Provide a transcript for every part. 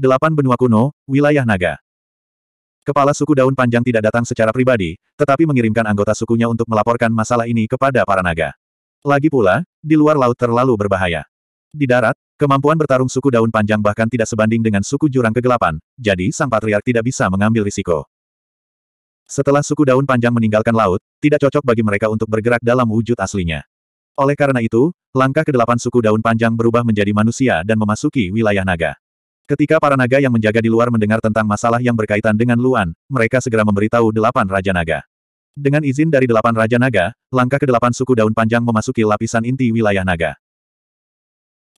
Delapan benua kuno, wilayah naga. Kepala suku daun panjang tidak datang secara pribadi, tetapi mengirimkan anggota sukunya untuk melaporkan masalah ini kepada para naga. Lagi pula, di luar laut terlalu berbahaya. Di darat, kemampuan bertarung suku daun panjang bahkan tidak sebanding dengan suku jurang kegelapan, jadi sang patriark tidak bisa mengambil risiko. Setelah suku daun panjang meninggalkan laut, tidak cocok bagi mereka untuk bergerak dalam wujud aslinya. Oleh karena itu, langkah kedelapan suku daun panjang berubah menjadi manusia dan memasuki wilayah naga. Ketika para naga yang menjaga di luar mendengar tentang masalah yang berkaitan dengan Luan, mereka segera memberitahu delapan Raja Naga. Dengan izin dari delapan Raja Naga, langkah kedelapan suku daun panjang memasuki lapisan inti wilayah naga.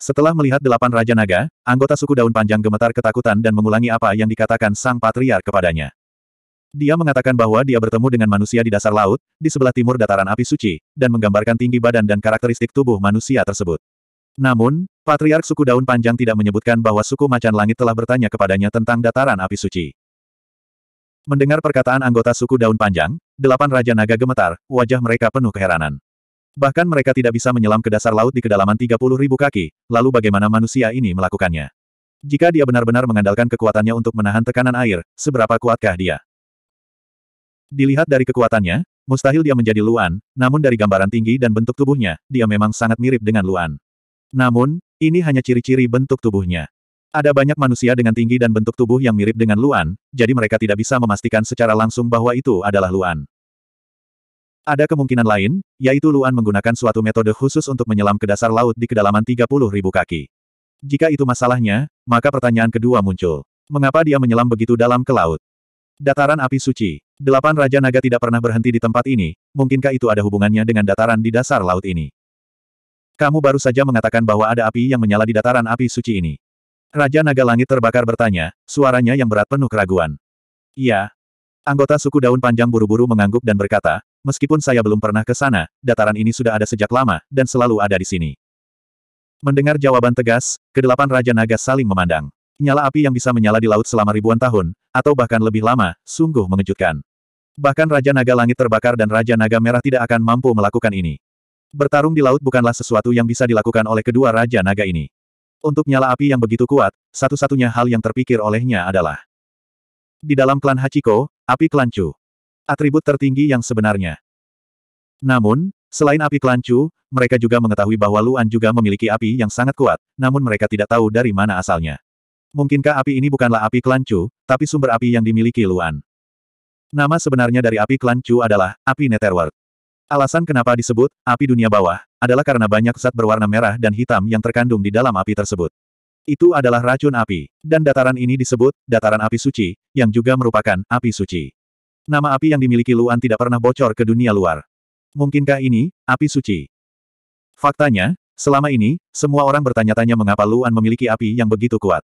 Setelah melihat delapan Raja Naga, anggota suku daun panjang gemetar ketakutan dan mengulangi apa yang dikatakan sang patriark kepadanya. Dia mengatakan bahwa dia bertemu dengan manusia di dasar laut, di sebelah timur dataran api suci, dan menggambarkan tinggi badan dan karakteristik tubuh manusia tersebut. Namun, Patriark suku daun panjang tidak menyebutkan bahwa suku macan langit telah bertanya kepadanya tentang dataran api suci. Mendengar perkataan anggota suku daun panjang, delapan Raja Naga gemetar, wajah mereka penuh keheranan. Bahkan mereka tidak bisa menyelam ke dasar laut di kedalaman 30 ribu kaki, lalu bagaimana manusia ini melakukannya? Jika dia benar-benar mengandalkan kekuatannya untuk menahan tekanan air, seberapa kuatkah dia? Dilihat dari kekuatannya, mustahil dia menjadi Luan, namun dari gambaran tinggi dan bentuk tubuhnya, dia memang sangat mirip dengan Luan. Namun, ini hanya ciri-ciri bentuk tubuhnya. Ada banyak manusia dengan tinggi dan bentuk tubuh yang mirip dengan Luan, jadi mereka tidak bisa memastikan secara langsung bahwa itu adalah Luan. Ada kemungkinan lain, yaitu Luan menggunakan suatu metode khusus untuk menyelam ke dasar laut di kedalaman 30 ribu kaki. Jika itu masalahnya, maka pertanyaan kedua muncul. Mengapa dia menyelam begitu dalam ke laut? Dataran api suci. Delapan Raja Naga tidak pernah berhenti di tempat ini, mungkinkah itu ada hubungannya dengan dataran di dasar laut ini? Kamu baru saja mengatakan bahwa ada api yang menyala di dataran api suci ini. Raja Naga Langit terbakar bertanya, suaranya yang berat penuh keraguan. Iya. Anggota suku daun panjang buru-buru mengangguk dan berkata, meskipun saya belum pernah ke sana, dataran ini sudah ada sejak lama, dan selalu ada di sini. Mendengar jawaban tegas, kedelapan Raja Naga saling memandang. Nyala api yang bisa menyala di laut selama ribuan tahun, atau bahkan lebih lama, sungguh mengejutkan. Bahkan Raja Naga Langit terbakar dan Raja Naga Merah tidak akan mampu melakukan ini. Bertarung di laut bukanlah sesuatu yang bisa dilakukan oleh kedua Raja Naga ini. Untuk nyala api yang begitu kuat, satu-satunya hal yang terpikir olehnya adalah di dalam klan Hachiko, api klan. Atribut tertinggi yang sebenarnya. Namun, selain api klan mereka juga mengetahui bahwa Luan juga memiliki api yang sangat kuat, namun mereka tidak tahu dari mana asalnya. Mungkinkah api ini bukanlah api klan tapi sumber api yang dimiliki Luan? Nama sebenarnya dari api klan Chu adalah api Netherworld. Alasan kenapa disebut api dunia bawah adalah karena banyak zat berwarna merah dan hitam yang terkandung di dalam api tersebut. Itu adalah racun api, dan dataran ini disebut dataran api suci, yang juga merupakan api suci. Nama api yang dimiliki Luan tidak pernah bocor ke dunia luar. Mungkinkah ini api suci? Faktanya, selama ini, semua orang bertanya-tanya mengapa Luan memiliki api yang begitu kuat.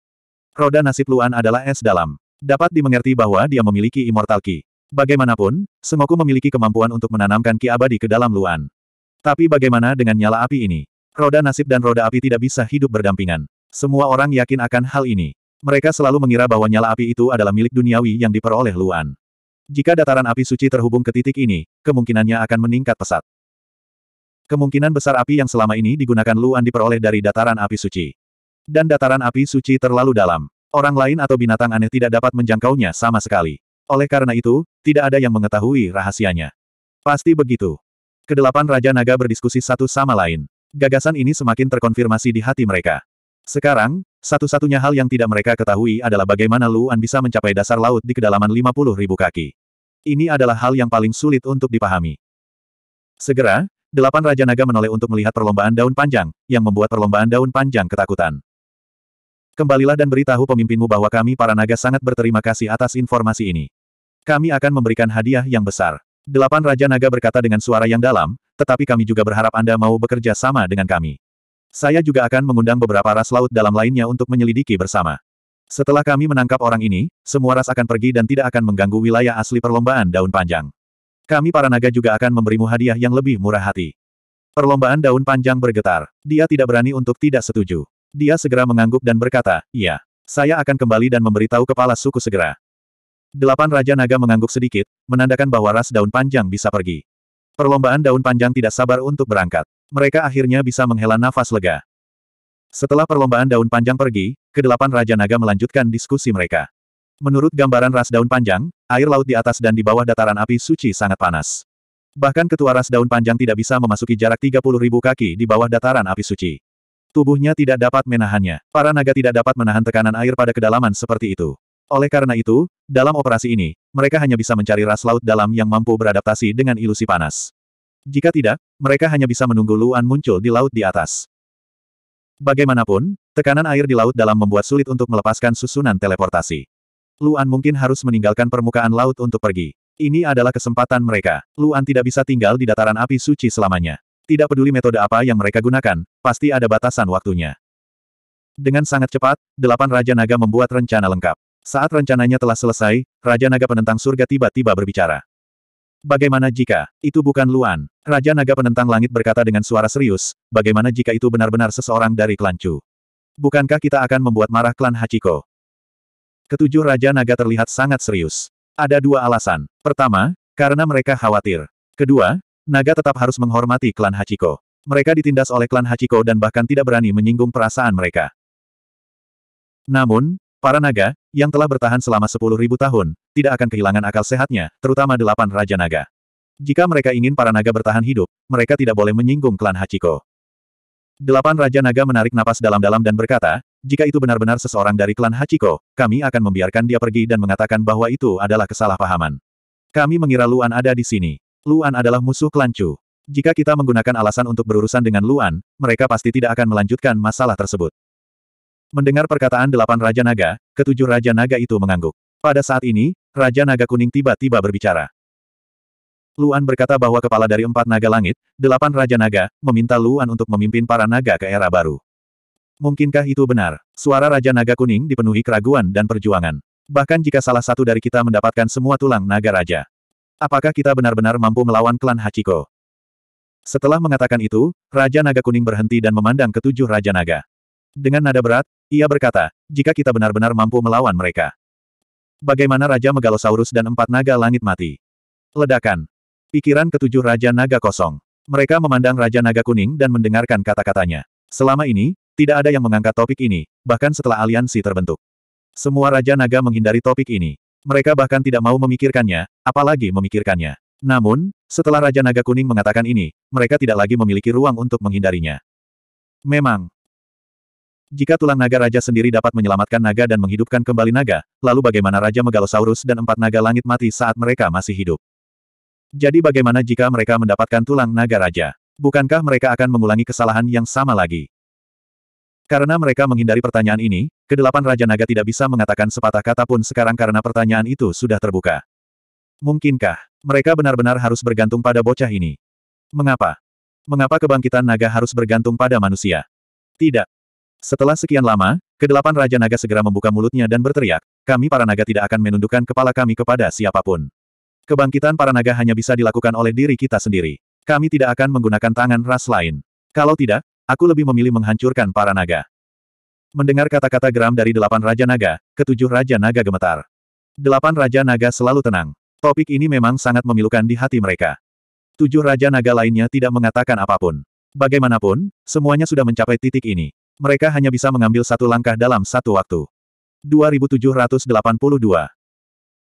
Roda nasib Luan adalah es dalam. Dapat dimengerti bahwa dia memiliki immortal ki. Bagaimanapun, Sengoku memiliki kemampuan untuk menanamkan ki abadi ke dalam Luan. Tapi bagaimana dengan nyala api ini? Roda nasib dan roda api tidak bisa hidup berdampingan. Semua orang yakin akan hal ini. Mereka selalu mengira bahwa nyala api itu adalah milik duniawi yang diperoleh Luan. Jika dataran api suci terhubung ke titik ini, kemungkinannya akan meningkat pesat. Kemungkinan besar api yang selama ini digunakan Luan diperoleh dari dataran api suci. Dan dataran api suci terlalu dalam. Orang lain atau binatang aneh tidak dapat menjangkaunya sama sekali. Oleh karena itu, tidak ada yang mengetahui rahasianya. Pasti begitu. Kedelapan Raja Naga berdiskusi satu sama lain. Gagasan ini semakin terkonfirmasi di hati mereka. Sekarang, satu-satunya hal yang tidak mereka ketahui adalah bagaimana Luan bisa mencapai dasar laut di kedalaman 50 ribu kaki. Ini adalah hal yang paling sulit untuk dipahami. Segera, delapan Raja Naga menoleh untuk melihat perlombaan daun panjang, yang membuat perlombaan daun panjang ketakutan. Kembalilah dan beritahu pemimpinmu bahwa kami para naga sangat berterima kasih atas informasi ini. Kami akan memberikan hadiah yang besar. Delapan Raja Naga berkata dengan suara yang dalam, tetapi kami juga berharap Anda mau bekerja sama dengan kami. Saya juga akan mengundang beberapa ras laut dalam lainnya untuk menyelidiki bersama. Setelah kami menangkap orang ini, semua ras akan pergi dan tidak akan mengganggu wilayah asli perlombaan daun panjang. Kami para naga juga akan memberimu hadiah yang lebih murah hati. Perlombaan daun panjang bergetar. Dia tidak berani untuk tidak setuju. Dia segera mengangguk dan berkata, iya. Saya akan kembali dan memberitahu kepala suku segera. Delapan Raja Naga mengangguk sedikit, menandakan bahwa ras daun panjang bisa pergi. Perlombaan daun panjang tidak sabar untuk berangkat. Mereka akhirnya bisa menghela nafas lega. Setelah perlombaan daun panjang pergi, kedelapan Raja Naga melanjutkan diskusi mereka. Menurut gambaran ras daun panjang, air laut di atas dan di bawah dataran api suci sangat panas. Bahkan ketua ras daun panjang tidak bisa memasuki jarak 30.000 kaki di bawah dataran api suci. Tubuhnya tidak dapat menahannya. Para naga tidak dapat menahan tekanan air pada kedalaman seperti itu. Oleh karena itu, dalam operasi ini, mereka hanya bisa mencari ras laut dalam yang mampu beradaptasi dengan ilusi panas. Jika tidak, mereka hanya bisa menunggu Luan muncul di laut di atas. Bagaimanapun, tekanan air di laut dalam membuat sulit untuk melepaskan susunan teleportasi. Luan mungkin harus meninggalkan permukaan laut untuk pergi. Ini adalah kesempatan mereka. Luan tidak bisa tinggal di dataran api suci selamanya. Tidak peduli metode apa yang mereka gunakan, pasti ada batasan waktunya. Dengan sangat cepat, delapan Raja Naga membuat rencana lengkap. Saat rencananya telah selesai, Raja Naga Penentang Surga tiba-tiba berbicara. Bagaimana jika itu bukan Luan? Raja Naga Penentang Langit berkata dengan suara serius, bagaimana jika itu benar-benar seseorang dari klan Chu? Bukankah kita akan membuat marah klan Hachiko? Ketujuh Raja Naga terlihat sangat serius. Ada dua alasan. Pertama, karena mereka khawatir. Kedua, Naga tetap harus menghormati klan Hachiko. Mereka ditindas oleh klan Hachiko dan bahkan tidak berani menyinggung perasaan mereka. Namun, Para naga, yang telah bertahan selama sepuluh ribu tahun, tidak akan kehilangan akal sehatnya, terutama delapan Raja Naga. Jika mereka ingin para naga bertahan hidup, mereka tidak boleh menyinggung klan Hachiko. Delapan Raja Naga menarik napas dalam-dalam dan berkata, jika itu benar-benar seseorang dari klan Hachiko, kami akan membiarkan dia pergi dan mengatakan bahwa itu adalah kesalahpahaman. Kami mengira Luan ada di sini. Luan adalah musuh klan Chu. Jika kita menggunakan alasan untuk berurusan dengan Luan, mereka pasti tidak akan melanjutkan masalah tersebut. Mendengar perkataan delapan Raja Naga, ketujuh Raja Naga itu mengangguk. Pada saat ini, Raja Naga Kuning tiba-tiba berbicara. Luan berkata bahwa kepala dari empat naga langit, delapan Raja Naga, meminta Luan untuk memimpin para naga ke era baru. Mungkinkah itu benar? Suara Raja Naga Kuning dipenuhi keraguan dan perjuangan. Bahkan jika salah satu dari kita mendapatkan semua tulang naga raja. Apakah kita benar-benar mampu melawan klan Hachiko? Setelah mengatakan itu, Raja Naga Kuning berhenti dan memandang ketujuh Raja Naga. Dengan nada berat, ia berkata, jika kita benar-benar mampu melawan mereka. Bagaimana Raja Megalosaurus dan empat naga langit mati? Ledakan. Pikiran ketujuh Raja Naga kosong. Mereka memandang Raja Naga Kuning dan mendengarkan kata-katanya. Selama ini, tidak ada yang mengangkat topik ini, bahkan setelah aliansi terbentuk. Semua Raja Naga menghindari topik ini. Mereka bahkan tidak mau memikirkannya, apalagi memikirkannya. Namun, setelah Raja Naga Kuning mengatakan ini, mereka tidak lagi memiliki ruang untuk menghindarinya. Memang, jika tulang naga raja sendiri dapat menyelamatkan naga dan menghidupkan kembali naga, lalu bagaimana Raja Megalosaurus dan empat naga langit mati saat mereka masih hidup? Jadi bagaimana jika mereka mendapatkan tulang naga raja? Bukankah mereka akan mengulangi kesalahan yang sama lagi? Karena mereka menghindari pertanyaan ini, kedelapan Raja Naga tidak bisa mengatakan sepatah kata pun sekarang karena pertanyaan itu sudah terbuka. Mungkinkah mereka benar-benar harus bergantung pada bocah ini? Mengapa? Mengapa kebangkitan naga harus bergantung pada manusia? Tidak. Setelah sekian lama, kedelapan Raja Naga segera membuka mulutnya dan berteriak, kami para naga tidak akan menundukkan kepala kami kepada siapa pun. Kebangkitan para naga hanya bisa dilakukan oleh diri kita sendiri. Kami tidak akan menggunakan tangan ras lain. Kalau tidak, aku lebih memilih menghancurkan para naga. Mendengar kata-kata geram dari delapan Raja Naga, ketujuh Raja Naga gemetar. Delapan Raja Naga selalu tenang. Topik ini memang sangat memilukan di hati mereka. Tujuh Raja Naga lainnya tidak mengatakan apa pun. Bagaimanapun, semuanya sudah mencapai titik ini. Mereka hanya bisa mengambil satu langkah dalam satu waktu. 2782.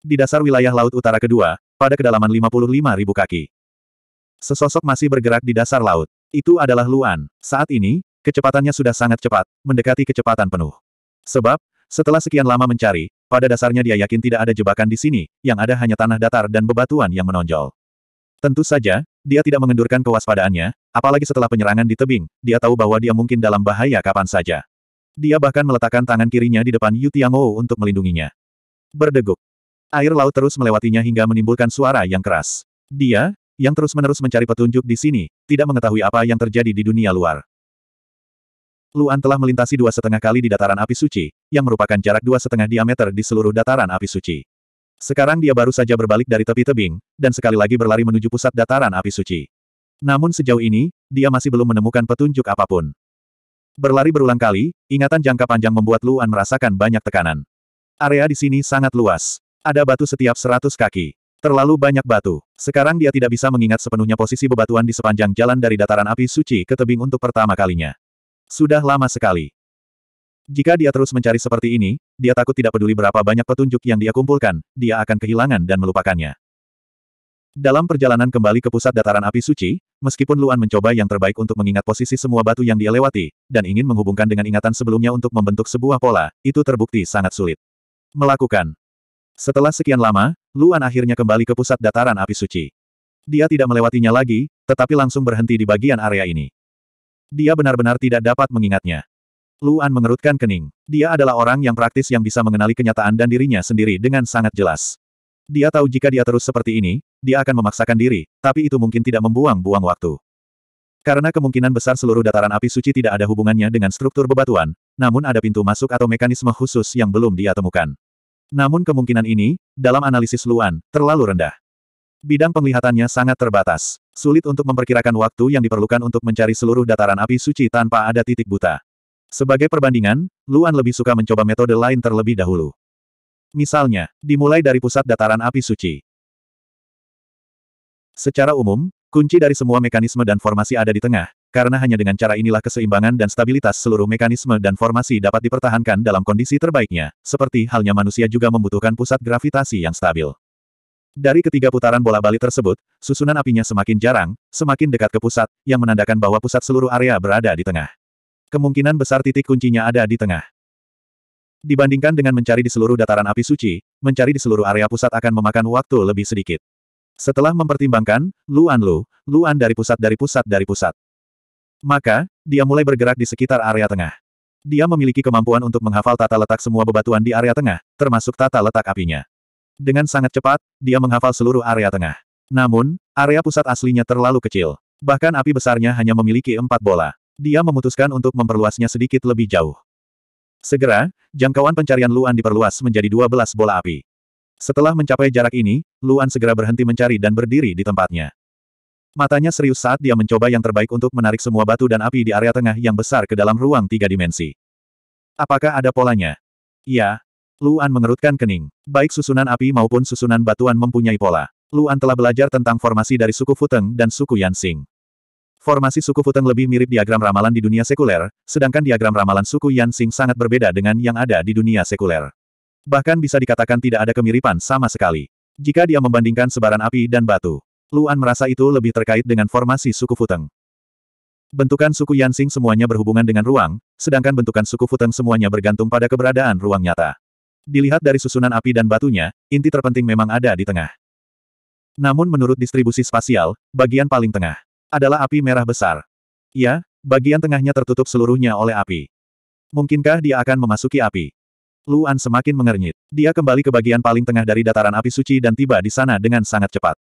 Di dasar wilayah Laut Utara kedua, pada kedalaman 55.000 kaki. Sesosok masih bergerak di dasar laut. Itu adalah Luan. Saat ini, kecepatannya sudah sangat cepat, mendekati kecepatan penuh. Sebab, setelah sekian lama mencari, pada dasarnya dia yakin tidak ada jebakan di sini, yang ada hanya tanah datar dan bebatuan yang menonjol. Tentu saja, dia tidak mengendurkan kewaspadaannya, apalagi setelah penyerangan di tebing, dia tahu bahwa dia mungkin dalam bahaya kapan saja. Dia bahkan meletakkan tangan kirinya di depan Yu Tiangou untuk melindunginya. Berdeguk. Air laut terus melewatinya hingga menimbulkan suara yang keras. Dia, yang terus-menerus mencari petunjuk di sini, tidak mengetahui apa yang terjadi di dunia luar. Luan telah melintasi dua setengah kali di dataran api suci, yang merupakan jarak dua setengah diameter di seluruh dataran api suci. Sekarang dia baru saja berbalik dari tepi tebing, dan sekali lagi berlari menuju pusat dataran api suci. Namun sejauh ini, dia masih belum menemukan petunjuk apa pun. Berlari berulang kali, ingatan jangka panjang membuat Luan merasakan banyak tekanan. Area di sini sangat luas. Ada batu setiap seratus kaki. Terlalu banyak batu. Sekarang dia tidak bisa mengingat sepenuhnya posisi bebatuan di sepanjang jalan dari dataran api suci ke tebing untuk pertama kalinya. Sudah lama sekali. Jika dia terus mencari seperti ini, dia takut tidak peduli berapa banyak petunjuk yang dia kumpulkan, dia akan kehilangan dan melupakannya. Dalam perjalanan kembali ke pusat dataran api suci, meskipun Luan mencoba yang terbaik untuk mengingat posisi semua batu yang dia lewati, dan ingin menghubungkan dengan ingatan sebelumnya untuk membentuk sebuah pola, itu terbukti sangat sulit. Melakukan. Setelah sekian lama, Luan akhirnya kembali ke pusat dataran api suci. Dia tidak melewatinya lagi, tetapi langsung berhenti di bagian area ini. Dia benar-benar tidak dapat mengingatnya. Luan mengerutkan kening. Dia adalah orang yang praktis yang bisa mengenali kenyataan dan dirinya sendiri dengan sangat jelas. Dia tahu jika dia terus seperti ini, dia akan memaksakan diri, tapi itu mungkin tidak membuang-buang waktu. Karena kemungkinan besar seluruh dataran api suci tidak ada hubungannya dengan struktur bebatuan, namun ada pintu masuk atau mekanisme khusus yang belum dia temukan. Namun kemungkinan ini, dalam analisis Luan, terlalu rendah. Bidang penglihatannya sangat terbatas. Sulit untuk memperkirakan waktu yang diperlukan untuk mencari seluruh dataran api suci tanpa ada titik buta. Sebagai perbandingan, Luan lebih suka mencoba metode lain terlebih dahulu. Misalnya, dimulai dari pusat dataran api suci. Secara umum, kunci dari semua mekanisme dan formasi ada di tengah, karena hanya dengan cara inilah keseimbangan dan stabilitas seluruh mekanisme dan formasi dapat dipertahankan dalam kondisi terbaiknya, seperti halnya manusia juga membutuhkan pusat gravitasi yang stabil. Dari ketiga putaran bola balik tersebut, susunan apinya semakin jarang, semakin dekat ke pusat, yang menandakan bahwa pusat seluruh area berada di tengah. Kemungkinan besar titik kuncinya ada di tengah. Dibandingkan dengan mencari di seluruh dataran api suci, mencari di seluruh area pusat akan memakan waktu lebih sedikit. Setelah mempertimbangkan, Luan Lu, Luan dari pusat dari pusat dari pusat. Maka, dia mulai bergerak di sekitar area tengah. Dia memiliki kemampuan untuk menghafal tata letak semua bebatuan di area tengah, termasuk tata letak apinya. Dengan sangat cepat, dia menghafal seluruh area tengah. Namun, area pusat aslinya terlalu kecil. Bahkan api besarnya hanya memiliki empat bola. Dia memutuskan untuk memperluasnya sedikit lebih jauh. Segera, jangkauan pencarian Luan diperluas menjadi 12 bola api. Setelah mencapai jarak ini, Luan segera berhenti mencari dan berdiri di tempatnya. Matanya serius saat dia mencoba yang terbaik untuk menarik semua batu dan api di area tengah yang besar ke dalam ruang tiga dimensi. Apakah ada polanya? Iya. Luan mengerutkan kening. Baik susunan api maupun susunan batuan mempunyai pola. Luan telah belajar tentang formasi dari suku Futeng dan suku Yansing. Formasi suku Futeng lebih mirip diagram ramalan di dunia sekuler, sedangkan diagram ramalan suku Yansing sangat berbeda dengan yang ada di dunia sekuler. Bahkan bisa dikatakan tidak ada kemiripan sama sekali. Jika dia membandingkan sebaran api dan batu. Luan merasa itu lebih terkait dengan formasi suku Futeng. Bentukan suku Yansing semuanya berhubungan dengan ruang, sedangkan bentukan suku Futeng semuanya bergantung pada keberadaan ruang nyata. Dilihat dari susunan api dan batunya, inti terpenting memang ada di tengah. Namun menurut distribusi spasial, bagian paling tengah adalah api merah besar. Ya, bagian tengahnya tertutup seluruhnya oleh api. Mungkinkah dia akan memasuki api? Luan semakin mengernyit. Dia kembali ke bagian paling tengah dari dataran api suci dan tiba di sana dengan sangat cepat.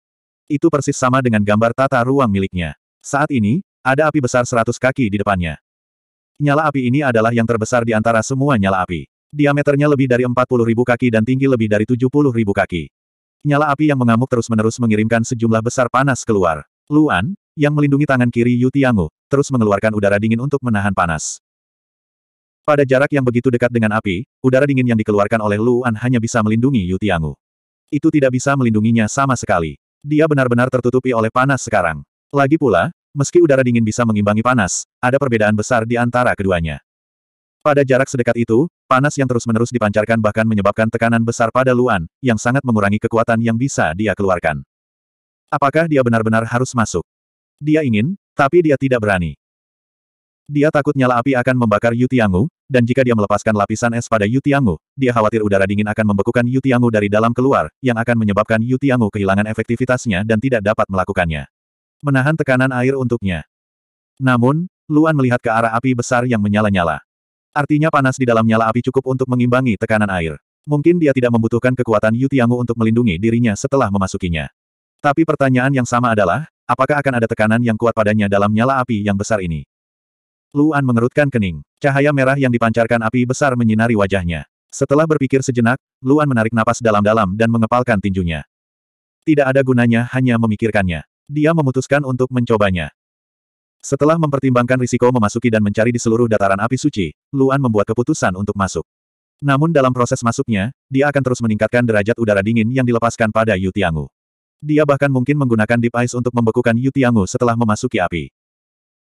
Itu persis sama dengan gambar tata ruang miliknya. Saat ini, ada api besar seratus kaki di depannya. Nyala api ini adalah yang terbesar di antara semua nyala api. Diameternya lebih dari 40 ribu kaki dan tinggi lebih dari 70 ribu kaki. Nyala api yang mengamuk terus-menerus mengirimkan sejumlah besar panas keluar. Luan, yang melindungi tangan kiri Yu Tiangu, terus mengeluarkan udara dingin untuk menahan panas. Pada jarak yang begitu dekat dengan api, udara dingin yang dikeluarkan oleh Luan hanya bisa melindungi Yu Tiangu. Itu tidak bisa melindunginya sama sekali. Dia benar-benar tertutupi oleh panas sekarang. Lagi pula, meski udara dingin bisa mengimbangi panas, ada perbedaan besar di antara keduanya. Pada jarak sedekat itu, panas yang terus-menerus dipancarkan bahkan menyebabkan tekanan besar pada Luan, yang sangat mengurangi kekuatan yang bisa dia keluarkan. Apakah dia benar-benar harus masuk? Dia ingin, tapi dia tidak berani. Dia takut nyala api akan membakar Yu Tiangu, dan jika dia melepaskan lapisan es pada Yu Tiangu, dia khawatir udara dingin akan membekukan Yu Tiangu dari dalam keluar, yang akan menyebabkan Yu Tiangu kehilangan efektivitasnya dan tidak dapat melakukannya. Menahan tekanan air untuknya. Namun, Luan melihat ke arah api besar yang menyala-nyala. Artinya panas di dalam nyala api cukup untuk mengimbangi tekanan air. Mungkin dia tidak membutuhkan kekuatan Yu Tiangu untuk melindungi dirinya setelah memasukinya. Tapi pertanyaan yang sama adalah, apakah akan ada tekanan yang kuat padanya dalam nyala api yang besar ini? Luan mengerutkan kening. Cahaya merah yang dipancarkan api besar menyinari wajahnya. Setelah berpikir sejenak, Luan menarik napas dalam-dalam dan mengepalkan tinjunya. Tidak ada gunanya hanya memikirkannya. Dia memutuskan untuk mencobanya. Setelah mempertimbangkan risiko memasuki dan mencari di seluruh dataran api suci, Luan membuat keputusan untuk masuk. Namun dalam proses masuknya, dia akan terus meningkatkan derajat udara dingin yang dilepaskan pada Yu Tiangu. Dia bahkan mungkin menggunakan deep ice untuk membekukan Yu Tiangu setelah memasuki api.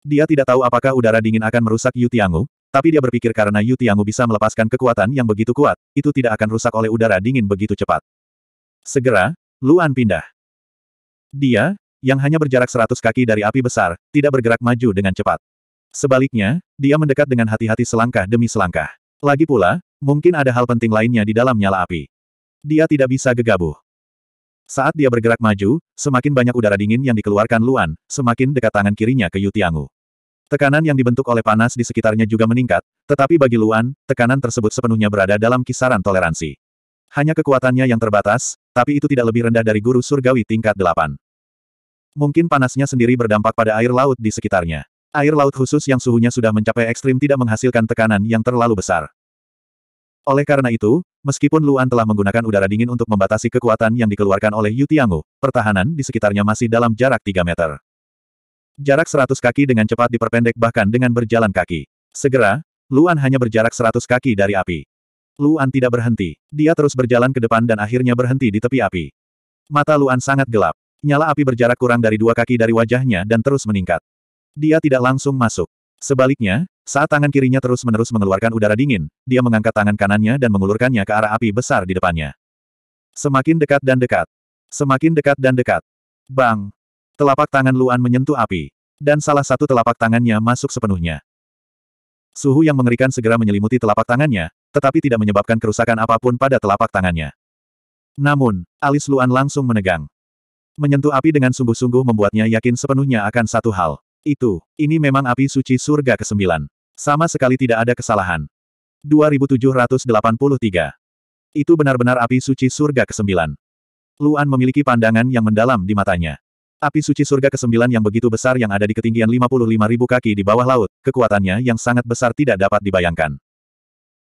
Dia tidak tahu apakah udara dingin akan merusak Yu Tiangu, tapi dia berpikir karena Yu Tiangu bisa melepaskan kekuatan yang begitu kuat, itu tidak akan rusak oleh udara dingin begitu cepat. Segera, Luan pindah. Dia, yang hanya berjarak seratus kaki dari api besar, tidak bergerak maju dengan cepat. Sebaliknya, dia mendekat dengan hati-hati selangkah demi selangkah. Lagi pula, mungkin ada hal penting lainnya di dalam nyala api. Dia tidak bisa gegabah. Saat dia bergerak maju, semakin banyak udara dingin yang dikeluarkan Luan, semakin dekat tangan kirinya ke Yu Tiangu. Tekanan yang dibentuk oleh panas di sekitarnya juga meningkat, tetapi bagi Luan, tekanan tersebut sepenuhnya berada dalam kisaran toleransi. Hanya kekuatannya yang terbatas, tapi itu tidak lebih rendah dari guru surgawi tingkat delapan. Mungkin panasnya sendiri berdampak pada air laut di sekitarnya. Air laut khusus yang suhunya sudah mencapai ekstrim tidak menghasilkan tekanan yang terlalu besar. Oleh karena itu, meskipun Luan telah menggunakan udara dingin untuk membatasi kekuatan yang dikeluarkan oleh Yu Tiangu, pertahanan di sekitarnya masih dalam jarak 3 meter. Jarak 100 kaki dengan cepat diperpendek bahkan dengan berjalan kaki. Segera, Luan hanya berjarak 100 kaki dari api. Luan tidak berhenti. Dia terus berjalan ke depan dan akhirnya berhenti di tepi api. Mata Luan sangat gelap. Nyala api berjarak kurang dari dua kaki dari wajahnya dan terus meningkat. Dia tidak langsung masuk. Sebaliknya, saat tangan kirinya terus-menerus mengeluarkan udara dingin, dia mengangkat tangan kanannya dan mengulurkannya ke arah api besar di depannya. Semakin dekat dan dekat. Semakin dekat dan dekat. Bang! Telapak tangan Luan menyentuh api. Dan salah satu telapak tangannya masuk sepenuhnya. Suhu yang mengerikan segera menyelimuti telapak tangannya, tetapi tidak menyebabkan kerusakan apa pun pada telapak tangannya. Namun, alis Luan langsung menegang. Menyentuh api dengan sungguh-sungguh membuatnya yakin sepenuhnya akan satu hal. Itu, ini memang api suci surga ke-9. Sama sekali tidak ada kesalahan. 2783. Itu benar-benar api suci surga ke-9. Luan memiliki pandangan yang mendalam di matanya. Api suci surga ke-9 yang begitu besar yang ada di ketinggian 55.000 kaki di bawah laut, kekuatannya yang sangat besar tidak dapat dibayangkan.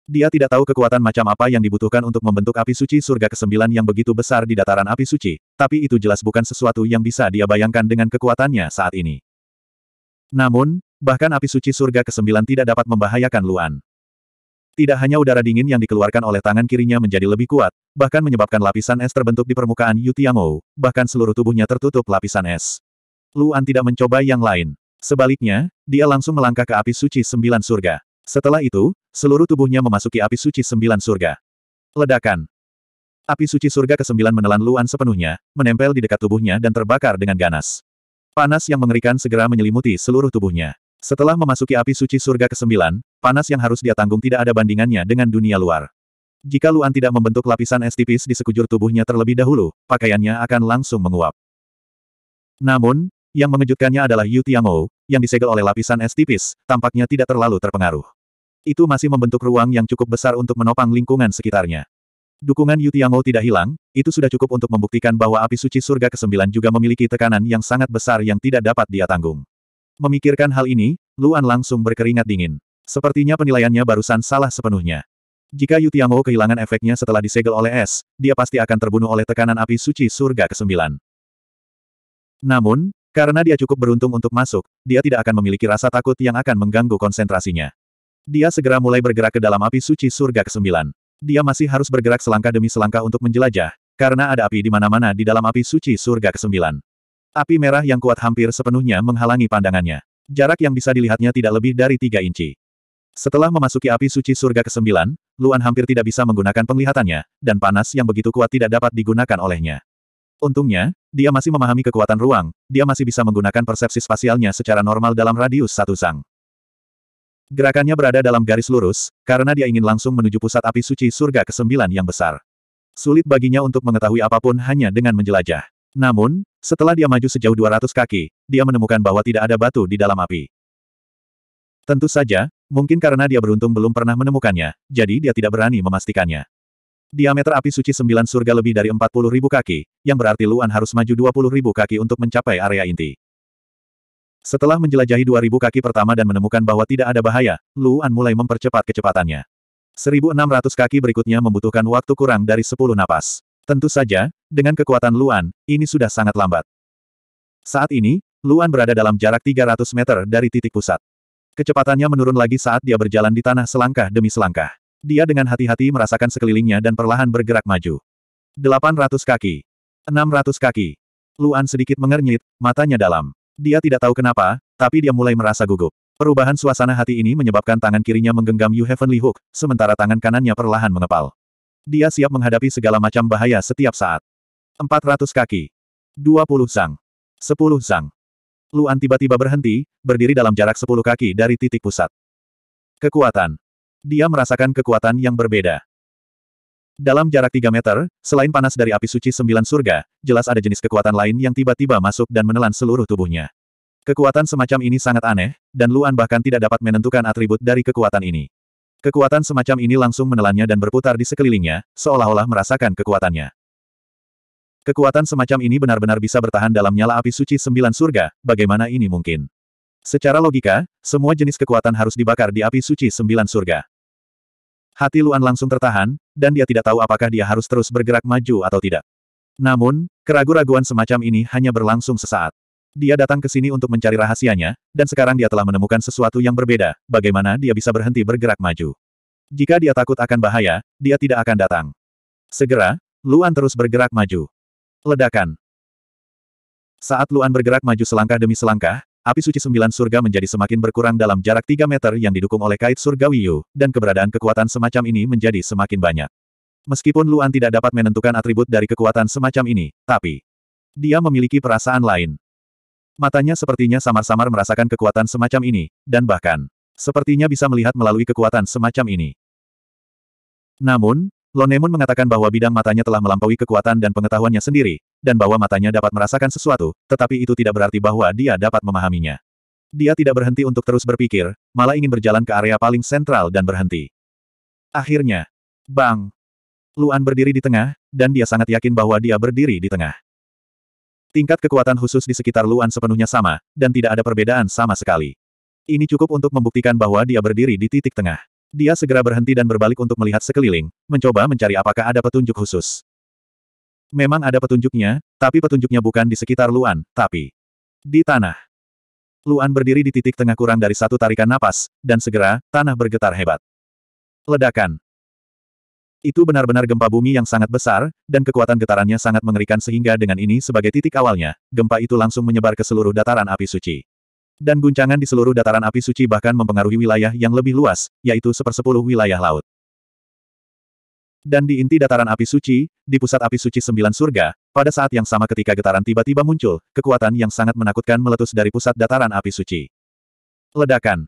Dia tidak tahu kekuatan macam apa yang dibutuhkan untuk membentuk api suci surga ke-9 yang begitu besar di dataran api suci, tapi itu jelas bukan sesuatu yang bisa dia bayangkan dengan kekuatannya saat ini. Namun, bahkan api suci surga ke-9 tidak dapat membahayakan Luan. Tidak hanya udara dingin yang dikeluarkan oleh tangan kirinya menjadi lebih kuat, bahkan menyebabkan lapisan es terbentuk di permukaan Yu Tiangou, bahkan seluruh tubuhnya tertutup lapisan es. Luan tidak mencoba yang lain. Sebaliknya, dia langsung melangkah ke api suci sembilan surga. Setelah itu, seluruh tubuhnya memasuki api suci sembilan surga. Ledakan. Api suci surga ke-9 menelan Luan sepenuhnya, menempel di dekat tubuhnya dan terbakar dengan ganas. Panas yang mengerikan segera menyelimuti seluruh tubuhnya. Setelah memasuki api suci surga ke-9, panas yang harus dia tanggung tidak ada bandingannya dengan dunia luar. Jika Luan tidak membentuk lapisan es tipis di sekujur tubuhnya terlebih dahulu, pakaiannya akan langsung menguap. Namun, yang mengejutkannya adalah Yu Tiangou, yang disegel oleh lapisan es tipis, tampaknya tidak terlalu terpengaruh. Itu masih membentuk ruang yang cukup besar untuk menopang lingkungan sekitarnya. Dukungan Yu Tiangou tidak hilang, itu sudah cukup untuk membuktikan bahwa api suci surga ke-9 juga memiliki tekanan yang sangat besar yang tidak dapat dia tanggung. Memikirkan hal ini, Luan langsung berkeringat dingin. Sepertinya penilaiannya barusan salah sepenuhnya. Jika Yu Tiangou kehilangan efeknya setelah disegel oleh es, dia pasti akan terbunuh oleh tekanan api suci surga ke-9. Namun, karena dia cukup beruntung untuk masuk, dia tidak akan memiliki rasa takut yang akan mengganggu konsentrasinya. Dia segera mulai bergerak ke dalam api suci surga ke-9. Dia masih harus bergerak selangkah demi selangkah untuk menjelajah, karena ada api di mana-mana di dalam api suci surga ke-9. Api merah yang kuat hampir sepenuhnya menghalangi pandangannya. Jarak yang bisa dilihatnya tidak lebih dari 3 inci. Setelah memasuki api suci surga ke-9, Luan hampir tidak bisa menggunakan penglihatannya, dan panas yang begitu kuat tidak dapat digunakan olehnya. Untungnya, dia masih memahami kekuatan ruang, dia masih bisa menggunakan persepsi spasialnya secara normal dalam radius satu sang. Gerakannya berada dalam garis lurus, karena dia ingin langsung menuju pusat api suci surga ke-9 yang besar. Sulit baginya untuk mengetahui apa pun hanya dengan menjelajah. Namun, setelah dia maju sejauh 200 kaki, dia menemukan bahwa tidak ada batu di dalam api. Tentu saja, mungkin karena dia beruntung belum pernah menemukannya, jadi dia tidak berani memastikannya. Diameter api suci sembilan surga lebih dari 40.000 kaki, yang berarti Luan harus maju 20.000 kaki untuk mencapai area inti. Setelah menjelajahi 2000 kaki pertama dan menemukan bahwa tidak ada bahaya, Luan mulai mempercepat kecepatannya. 1600 kaki berikutnya membutuhkan waktu kurang dari 10 napas. Tentu saja, dengan kekuatan Luan, ini sudah sangat lambat. Saat ini, Luan berada dalam jarak 300 meter dari titik pusat. Kecepatannya menurun lagi saat dia berjalan di tanah selangkah demi selangkah. Dia dengan hati-hati merasakan sekelilingnya dan perlahan bergerak maju. 800 kaki. 600 kaki. Luan sedikit mengernyit, matanya dalam. Dia tidak tahu kenapa, tapi dia mulai merasa gugup. Perubahan suasana hati ini menyebabkan tangan kirinya menggenggam Yu Heavenly Hook, sementara tangan kanannya perlahan mengepal. Dia siap menghadapi segala macam bahaya setiap saat. 400 kaki. 20 sang. 10 sang. Luan tiba-tiba berhenti, berdiri dalam jarak 10 kaki dari titik pusat. Kekuatan. Dia merasakan kekuatan yang berbeda. Dalam jarak 3 meter, selain panas dari api suci sembilan surga, jelas ada jenis kekuatan lain yang tiba-tiba masuk dan menelan seluruh tubuhnya. Kekuatan semacam ini sangat aneh, dan Luan bahkan tidak dapat menentukan atribut dari kekuatan ini. Kekuatan semacam ini langsung menelannya dan berputar di sekelilingnya, seolah-olah merasakan kekuatannya. Kekuatan semacam ini benar-benar bisa bertahan dalam nyala api suci sembilan surga, bagaimana ini mungkin? Secara logika, semua jenis kekuatan harus dibakar di api suci sembilan surga. Hati Luan langsung tertahan, dan dia tidak tahu apakah dia harus terus bergerak maju atau tidak. Namun, keraguan-raguan semacam ini hanya berlangsung sesaat. Dia datang ke sini untuk mencari rahasianya, dan sekarang dia telah menemukan sesuatu yang berbeda, bagaimana dia bisa berhenti bergerak maju. Jika dia takut akan bahaya, dia tidak akan datang. Segera, Luan terus bergerak maju. Ledakan. Saat Luan bergerak maju selangkah demi selangkah, Api suci sembilan surga menjadi semakin berkurang dalam jarak tiga meter yang didukung oleh kait surgawi Yu, dan keberadaan kekuatan semacam ini menjadi semakin banyak. Meskipun Luan tidak dapat menentukan atribut dari kekuatan semacam ini, tapi dia memiliki perasaan lain. Matanya sepertinya samar-samar merasakan kekuatan semacam ini, dan bahkan sepertinya bisa melihat melalui kekuatan semacam ini. Namun, Lonemun mengatakan bahwa bidang matanya telah melampaui kekuatan dan pengetahuannya sendiri, dan bahwa matanya dapat merasakan sesuatu, tetapi itu tidak berarti bahwa dia dapat memahaminya. Dia tidak berhenti untuk terus berpikir, malah ingin berjalan ke area paling sentral dan berhenti. Akhirnya, bang! Luan berdiri di tengah, dan dia sangat yakin bahwa dia berdiri di tengah. Tingkat kekuatan khusus di sekitar Luan sepenuhnya sama, dan tidak ada perbedaan sama sekali. Ini cukup untuk membuktikan bahwa dia berdiri di titik tengah. Dia segera berhenti dan berbalik untuk melihat sekeliling, mencoba mencari apakah ada petunjuk khusus. Memang ada petunjuknya, tapi petunjuknya bukan di sekitar Luan, tapi di tanah. Luan berdiri di titik tengah kurang dari satu tarikan napas, dan segera, tanah bergetar hebat. Ledakan. Itu benar-benar gempa bumi yang sangat besar, dan kekuatan getarannya sangat mengerikan sehingga dengan ini sebagai titik awalnya, gempa itu langsung menyebar ke seluruh dataran api suci. Dan guncangan di seluruh dataran api suci bahkan mempengaruhi wilayah yang lebih luas, yaitu sepersepuluh wilayah laut. Dan di inti dataran api suci, di pusat api suci sembilan surga, pada saat yang sama ketika getaran tiba-tiba muncul, kekuatan yang sangat menakutkan meletus dari pusat dataran api suci. Ledakan.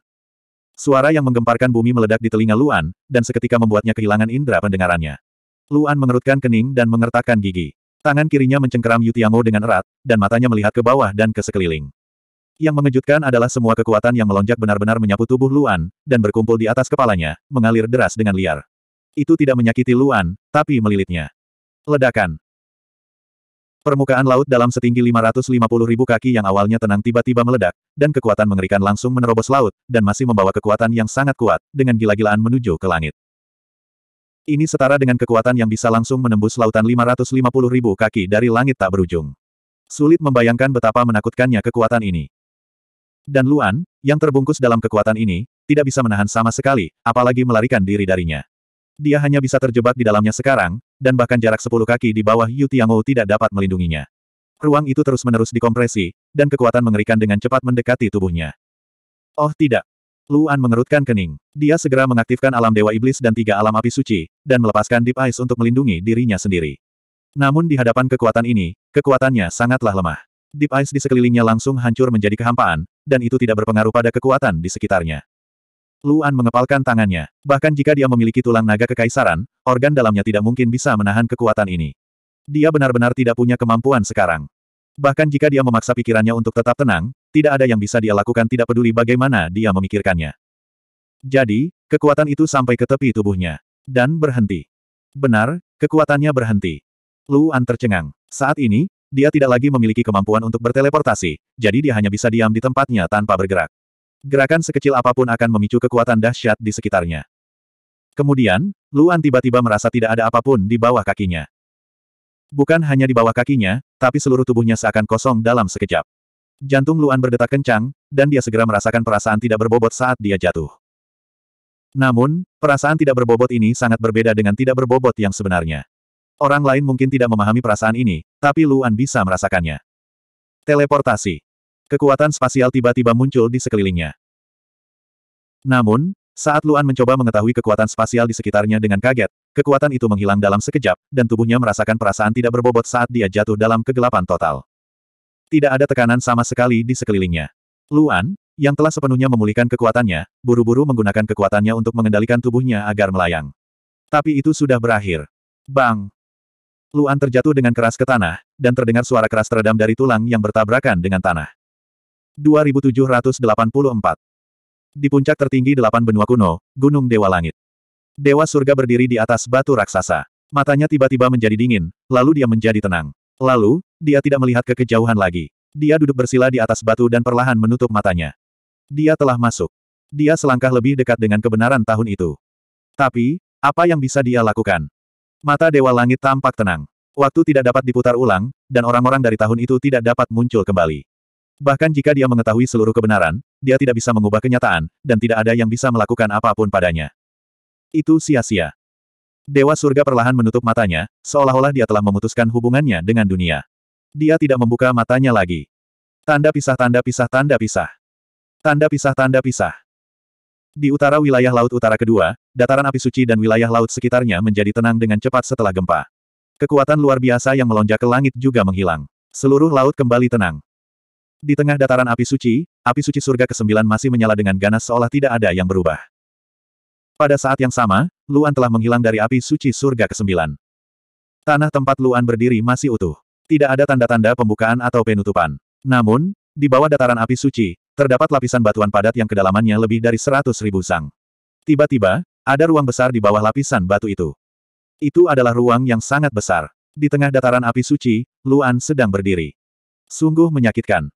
Suara yang menggemparkan bumi meledak di telinga Luan, dan seketika membuatnya kehilangan indera pendengarannya. Luan mengerutkan kening dan mengertakkan gigi. Tangan kirinya mencengkeram Yutiango dengan erat, dan matanya melihat ke bawah dan ke sekeliling. Yang mengejutkan adalah semua kekuatan yang melonjak benar-benar menyapu tubuh Luan, dan berkumpul di atas kepalanya, mengalir deras dengan liar. Itu tidak menyakiti Luan, tapi melilitnya. Ledakan. Permukaan laut dalam setinggi 550 ribu kaki yang awalnya tenang tiba-tiba meledak, dan kekuatan mengerikan langsung menerobos laut, dan masih membawa kekuatan yang sangat kuat, dengan gila-gilaan menuju ke langit. Ini setara dengan kekuatan yang bisa langsung menembus lautan 550 ribu kaki dari langit tak berujung. Sulit membayangkan betapa menakutkannya kekuatan ini. Dan Luan, yang terbungkus dalam kekuatan ini, tidak bisa menahan sama sekali, apalagi melarikan diri darinya. Dia hanya bisa terjebak di dalamnya sekarang, dan bahkan jarak sepuluh kaki di bawah Yu Tiangou tidak dapat melindunginya. Ruang itu terus-menerus dikompresi, dan kekuatan mengerikan dengan cepat mendekati tubuhnya. Oh tidak! Luan mengerutkan kening. Dia segera mengaktifkan alam Dewa Iblis dan tiga alam api suci, dan melepaskan Deep Ice untuk melindungi dirinya sendiri. Namun di hadapan kekuatan ini, kekuatannya sangatlah lemah. Deep Ice di sekelilingnya langsung hancur menjadi kehampaan, dan itu tidak berpengaruh pada kekuatan di sekitarnya. Luan mengepalkan tangannya. Bahkan jika dia memiliki tulang naga kekaisaran, organ dalamnya tidak mungkin bisa menahan kekuatan ini. Dia benar-benar tidak punya kemampuan sekarang. Bahkan jika dia memaksa pikirannya untuk tetap tenang, tidak ada yang bisa dia lakukan tidak peduli bagaimana dia memikirkannya. Jadi, kekuatan itu sampai ke tepi tubuhnya. Dan berhenti. Benar, kekuatannya berhenti. Luan tercengang. Saat ini, dia tidak lagi memiliki kemampuan untuk berteleportasi, jadi dia hanya bisa diam di tempatnya tanpa bergerak. Gerakan sekecil apa pun akan memicu kekuatan dahsyat di sekitarnya. Kemudian, Luan tiba-tiba merasa tidak ada apa pun di bawah kakinya. Bukan hanya di bawah kakinya, tapi seluruh tubuhnya seakan kosong dalam sekejap. Jantung Luan berdetak kencang, dan dia segera merasakan perasaan tidak berbobot saat dia jatuh. Namun, perasaan tidak berbobot ini sangat berbeda dengan tidak berbobot yang sebenarnya. Orang lain mungkin tidak memahami perasaan ini, tapi Luan bisa merasakannya. Teleportasi. Kekuatan spasial tiba-tiba muncul di sekelilingnya. Namun, saat Luan mencoba mengetahui kekuatan spasial di sekitarnya dengan kaget, kekuatan itu menghilang dalam sekejap, dan tubuhnya merasakan perasaan tidak berbobot saat dia jatuh dalam kegelapan total. Tidak ada tekanan sama sekali di sekelilingnya. Luan, yang telah sepenuhnya memulihkan kekuatannya, buru-buru menggunakan kekuatannya untuk mengendalikan tubuhnya agar melayang. Tapi itu sudah berakhir. Bang! Luan terjatuh dengan keras ke tanah, dan terdengar suara keras teredam dari tulang yang bertabrakan dengan tanah. 2784 Di puncak tertinggi delapan benua kuno, Gunung Dewa Langit. Dewa surga berdiri di atas batu raksasa. Matanya tiba-tiba menjadi dingin, lalu dia menjadi tenang. Lalu, dia tidak melihat ke kejauhan lagi. Dia duduk bersila di atas batu dan perlahan menutup matanya. Dia telah masuk. Dia selangkah lebih dekat dengan kebenaran tahun itu. Tapi, apa yang bisa dia lakukan? Mata Dewa Langit tampak tenang. Waktu tidak dapat diputar ulang, dan orang-orang dari tahun itu tidak dapat muncul kembali. Bahkan jika dia mengetahui seluruh kebenaran, dia tidak bisa mengubah kenyataan, dan tidak ada yang bisa melakukan apa pun padanya. Itu sia-sia. Dewa surga perlahan menutup matanya, seolah-olah dia telah memutuskan hubungannya dengan dunia. Dia tidak membuka matanya lagi. Tanda pisah tanda pisah tanda pisah. Tanda pisah tanda pisah. Di utara wilayah Laut Utara kedua, dataran api suci dan wilayah laut sekitarnya menjadi tenang dengan cepat setelah gempa. Kekuatan luar biasa yang melonjak ke langit juga menghilang. Seluruh laut kembali tenang. Di tengah dataran api suci, api suci surga ke-9 masih menyala dengan ganas seolah tidak ada yang berubah. Pada saat yang sama, Luan telah menghilang dari api suci surga ke-9. Tanah tempat Luan berdiri masih utuh. Tidak ada tanda-tanda pembukaan atau penutupan. Namun, di bawah dataran api suci, terdapat lapisan batuan padat yang kedalamannya lebih dari seratus ribu sang. Tiba-tiba, ada ruang besar di bawah lapisan batu itu. Itu adalah ruang yang sangat besar. Di tengah dataran api suci, Luan sedang berdiri. Sungguh menyakitkan.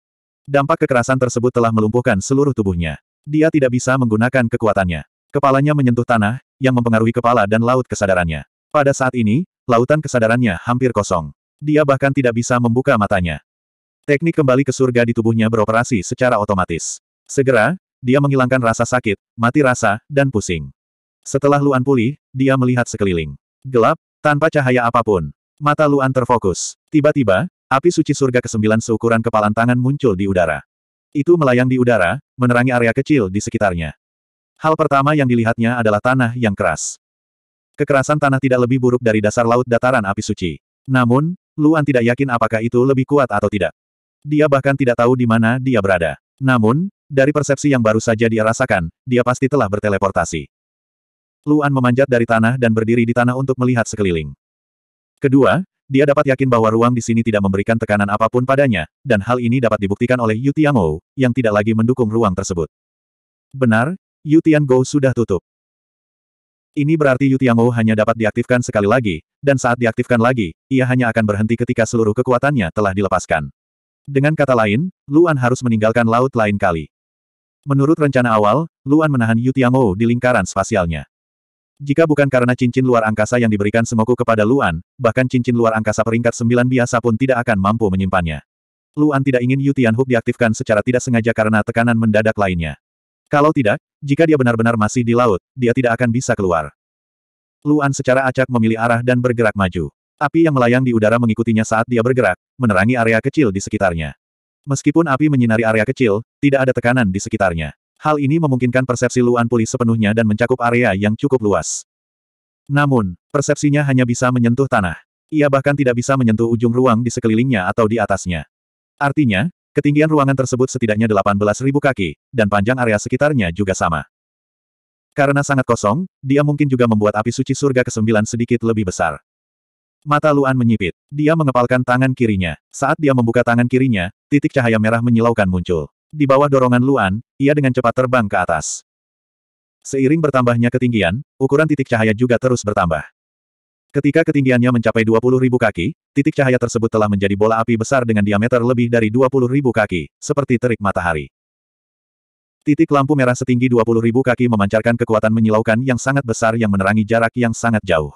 Dampak kekerasan tersebut telah melumpuhkan seluruh tubuhnya. Dia tidak bisa menggunakan kekuatannya. Kepalanya menyentuh tanah, yang mempengaruhi kepala dan laut kesadarannya. Pada saat ini, lautan kesadarannya hampir kosong. Dia bahkan tidak bisa membuka matanya. Teknik kembali ke surga di tubuhnya beroperasi secara otomatis. Segera, dia menghilangkan rasa sakit, mati rasa, dan pusing. Setelah Luan pulih, dia melihat sekeliling. Gelap, tanpa cahaya apa pun. Mata Luan terfokus. Tiba-tiba, api suci surga kesembilan seukuran kepalan tangan muncul di udara. Itu melayang di udara, menerangi area kecil di sekitarnya. Hal pertama yang dilihatnya adalah tanah yang keras. Kekerasan tanah tidak lebih buruk dari dasar laut dataran api suci. Namun, Luan tidak yakin apakah itu lebih kuat atau tidak. Dia bahkan tidak tahu di mana dia berada. Namun, dari persepsi yang baru saja dia rasakan, dia pasti telah berteleportasi. Luan memanjat dari tanah dan berdiri di tanah untuk melihat sekeliling. Kedua, dia dapat yakin bahwa ruang di sini tidak memberikan tekanan apa pun padanya, dan hal ini dapat dibuktikan oleh Yu Tiangou, yang tidak lagi mendukung ruang tersebut. Benar, Yu Tiangou sudah tutup. Ini berarti Yu Tiangou hanya dapat diaktifkan sekali lagi, dan saat diaktifkan lagi, ia hanya akan berhenti ketika seluruh kekuatannya telah dilepaskan. Dengan kata lain, Luan harus meninggalkan laut lain kali. Menurut rencana awal, Luan menahan Yu Tiangou di lingkaran spasialnya. Jika bukan karena cincin luar angkasa yang diberikan Semoku kepada Luan, bahkan cincin luar angkasa peringkat sembilan biasa pun tidak akan mampu menyimpannya. Luan tidak ingin Yu Tianhuk diaktifkan secara tidak sengaja karena tekanan mendadak lainnya. Kalau tidak, jika dia benar-benar masih di laut, dia tidak akan bisa keluar. Luan secara acak memilih arah dan bergerak maju. Api yang melayang di udara mengikutinya saat dia bergerak, menerangi area kecil di sekitarnya. Meskipun api menyinari area kecil, tidak ada tekanan di sekitarnya. Hal ini memungkinkan persepsi Luan pulih sepenuhnya dan mencakup area yang cukup luas. Namun, persepsinya hanya bisa menyentuh tanah. Ia bahkan tidak bisa menyentuh ujung ruang di sekelilingnya atau di atasnya. Artinya, ketinggian ruangan tersebut setidaknya 18.000 kaki, dan panjang area sekitarnya juga sama. Karena sangat kosong, dia mungkin juga membuat api suci surga ke-9 sedikit lebih besar. Mata Luan menyipit. Dia mengepalkan tangan kirinya. Saat dia membuka tangan kirinya, titik cahaya merah menyilaukan muncul. Di bawah dorongan Luan, ia dengan cepat terbang ke atas. Seiring bertambahnya ketinggian, ukuran titik cahaya juga terus bertambah. Ketika ketinggiannya mencapai 20.000 kaki, titik cahaya tersebut telah menjadi bola api besar dengan diameter lebih dari 20.000 kaki, seperti terik matahari. Titik lampu merah setinggi 20.000 kaki memancarkan kekuatan menyilaukan yang sangat besar yang menerangi jarak yang sangat jauh.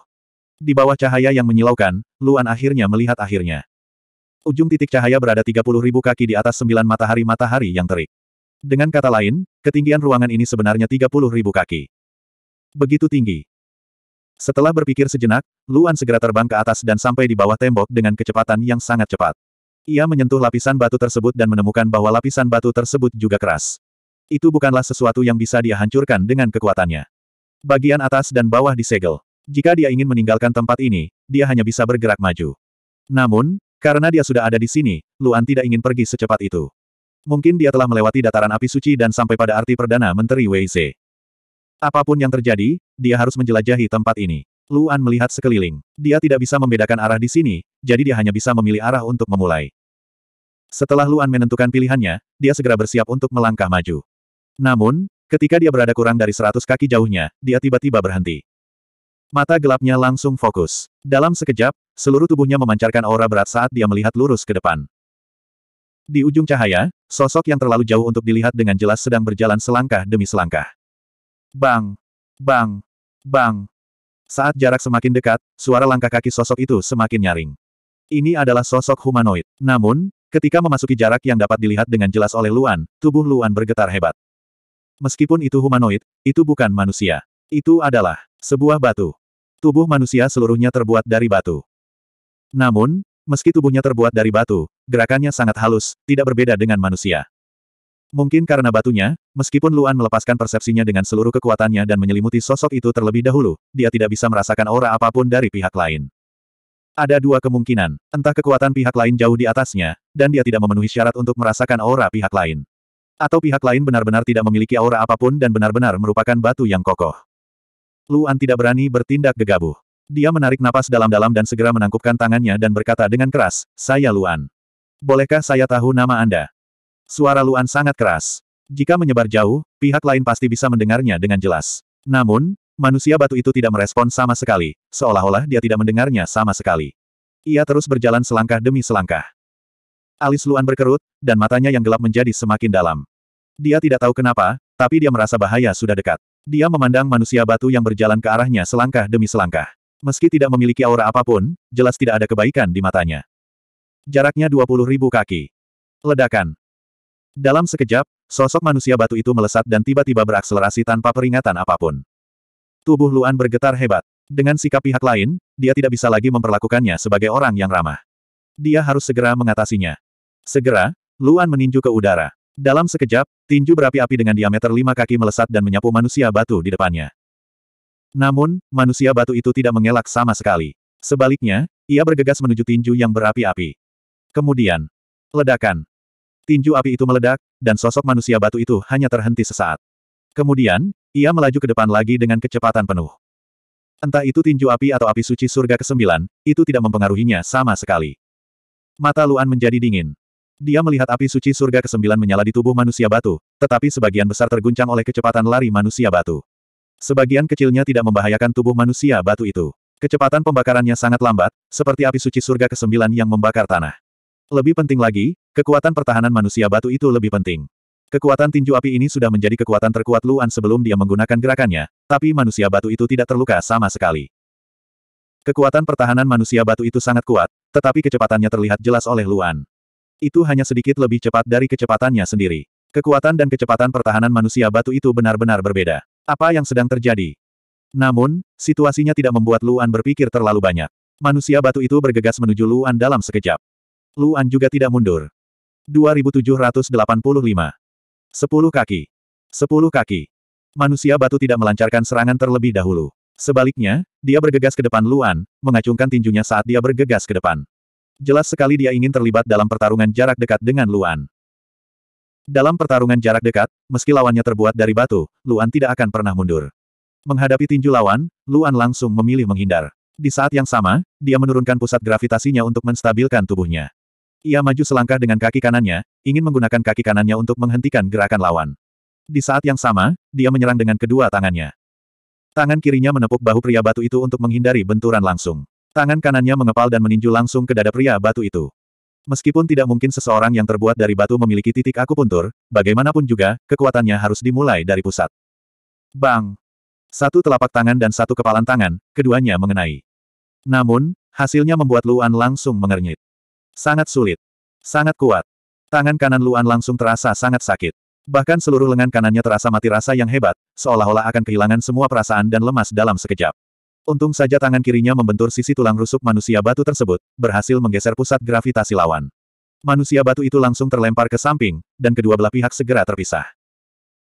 Di bawah cahaya yang menyilaukan, Luan akhirnya melihat akhirnya. Ujung titik cahaya berada 30 ribu kaki di atas sembilan matahari-matahari yang terik. Dengan kata lain, ketinggian ruangan ini sebenarnya 30 ribu kaki. Begitu tinggi. Setelah berpikir sejenak, Luan segera terbang ke atas dan sampai di bawah tembok dengan kecepatan yang sangat cepat. Ia menyentuh lapisan batu tersebut dan menemukan bahwa lapisan batu tersebut juga keras. Itu bukanlah sesuatu yang bisa dia hancurkan dengan kekuatannya. Bagian atas dan bawah disegel. Jika dia ingin meninggalkan tempat ini, dia hanya bisa bergerak maju. Namun, karena dia sudah ada di sini, Luan tidak ingin pergi secepat itu. Mungkin dia telah melewati dataran api suci dan sampai pada arti Perdana Menteri Wei Ze. Apa pun yang terjadi, dia harus menjelajahi tempat ini. Luan melihat sekeliling. Dia tidak bisa membedakan arah di sini, jadi dia hanya bisa memilih arah untuk memulai. Setelah Luan menentukan pilihannya, dia segera bersiap untuk melangkah maju. Namun, ketika dia berada kurang dari seratus kaki jauhnya, dia tiba-tiba berhenti. Mata gelapnya langsung fokus. Dalam sekejap, seluruh tubuhnya memancarkan aura berat saat dia melihat lurus ke depan. Di ujung cahaya, sosok yang terlalu jauh untuk dilihat dengan jelas sedang berjalan selangkah demi selangkah. Bang! Bang! Bang! Saat jarak semakin dekat, suara langkah kaki sosok itu semakin nyaring. Ini adalah sosok humanoid. Namun, ketika memasuki jarak yang dapat dilihat dengan jelas oleh Luan, tubuh Luan bergetar hebat. Meskipun itu humanoid, itu bukan manusia. Itu adalah sebuah batu. Tubuh manusia seluruhnya terbuat dari batu. Namun, meski tubuhnya terbuat dari batu, gerakannya sangat halus, tidak berbeda dengan manusia. Mungkin karena batunya, meskipun Luan melepaskan persepsinya dengan seluruh kekuatannya dan menyelimuti sosok itu terlebih dahulu, dia tidak bisa merasakan aura apa pun dari pihak lain. Ada dua kemungkinan, entah kekuatan pihak lain jauh di atasnya, dan dia tidak memenuhi syarat untuk merasakan aura pihak lain. Atau pihak lain benar-benar tidak memiliki aura apa pun dan benar-benar merupakan batu yang kokoh. Luan tidak berani bertindak gegabah. Dia menarik napas dalam-dalam dan segera menangkupkan tangannya dan berkata dengan keras, saya Luan. Bolehkah saya tahu nama Anda? Suara Luan sangat keras. Jika menyebar jauh, pihak lain pasti bisa mendengarnya dengan jelas. Namun, manusia batu itu tidak merespon sama sekali, seolah-olah dia tidak mendengarnya sama sekali. Ia terus berjalan selangkah demi selangkah. Alis Luan berkerut, dan matanya yang gelap menjadi semakin dalam. Dia tidak tahu kenapa, tapi dia merasa bahaya sudah dekat. Dia memandang manusia batu yang berjalan ke arahnya selangkah demi selangkah. Meski tidak memiliki aura apa pun, jelas tidak ada kebaikan di matanya. Jaraknya 20 ribu kaki. Ledakan. Dalam sekejap, sosok manusia batu itu melesat dan tiba-tiba berakselerasi tanpa peringatan apa pun. Tubuh Luan bergetar hebat. Dengan sikap pihak lain, dia tidak bisa lagi memperlakukannya sebagai orang yang ramah. Dia harus segera mengatasinya. Segera, Luan meninju ke udara. Dalam sekejap, tinju berapi-api dengan diameter lima kaki melesat dan menyapu manusia batu di depannya. Namun, manusia batu itu tidak mengelak sama sekali. Sebaliknya, ia bergegas menuju tinju yang berapi-api. Kemudian, ledakan. Tinju api itu meledak, dan sosok manusia batu itu hanya terhenti sesaat. Kemudian, ia melaju ke depan lagi dengan kecepatan penuh. Entah itu tinju api atau api suci surga ke-9, itu tidak mempengaruhinya sama sekali. Mata Luan menjadi dingin. Dia melihat api suci surga ke-9 menyala di tubuh manusia batu, tetapi sebagian besar terguncang oleh kecepatan lari manusia batu. Sebagian kecilnya tidak membahayakan tubuh manusia batu itu. Kecepatan pembakarannya sangat lambat, seperti api suci surga ke-9 yang membakar tanah. Lebih penting lagi, kekuatan pertahanan manusia batu itu lebih penting. Kekuatan tinju api ini sudah menjadi kekuatan terkuat Luan sebelum dia menggunakan gerakannya, tapi manusia batu itu tidak terluka sama sekali. Kekuatan pertahanan manusia batu itu sangat kuat, tetapi kecepatannya terlihat jelas oleh Luan. Itu hanya sedikit lebih cepat dari kecepatannya sendiri. Kekuatan dan kecepatan pertahanan manusia batu itu benar-benar berbeda. Apa yang sedang terjadi? Namun, situasinya tidak membuat Luan berpikir terlalu banyak. Manusia batu itu bergegas menuju Luan dalam sekejap. Luan juga tidak mundur. 2785. Sepuluh kaki. Sepuluh kaki. Manusia batu tidak melancarkan serangan terlebih dahulu. Sebaliknya, dia bergegas ke depan Luan, mengacungkan tinjunya saat dia bergegas ke depan. Jelas sekali dia ingin terlibat dalam pertarungan jarak dekat dengan Luan. Dalam pertarungan jarak dekat, meski lawannya terbuat dari batu, Luan tidak akan pernah mundur. Menghadapi tinju lawan, Luan langsung memilih menghindar. Di saat yang sama, dia menurunkan pusat gravitasinya untuk menstabilkan tubuhnya. Ia maju selangkah dengan kaki kanannya, ingin menggunakan kaki kanannya untuk menghentikan gerakan lawan. Di saat yang sama, dia menyerang dengan kedua tangannya. Tangan kirinya menepuk bahu pria batu itu untuk menghindari benturan langsung. Tangan kanannya mengepal dan meninju langsung ke dada pria batu itu. Meskipun tidak mungkin seseorang yang terbuat dari batu memiliki titik akupuntur, bagaimanapun juga, kekuatannya harus dimulai dari pusat. Bang! Satu telapak tangan dan satu kepalan tangan, keduanya mengenai. Namun, hasilnya membuat Luan langsung mengernyit. Sangat sulit. Sangat kuat. Tangan kanan Luan langsung terasa sangat sakit. Bahkan seluruh lengan kanannya terasa mati rasa yang hebat, seolah-olah akan kehilangan semua perasaan dan lemas dalam sekejap. Untung saja tangan kirinya membentur sisi tulang rusuk manusia batu tersebut, berhasil menggeser pusat gravitasi lawan. Manusia batu itu langsung terlempar ke samping, dan kedua belah pihak segera terpisah.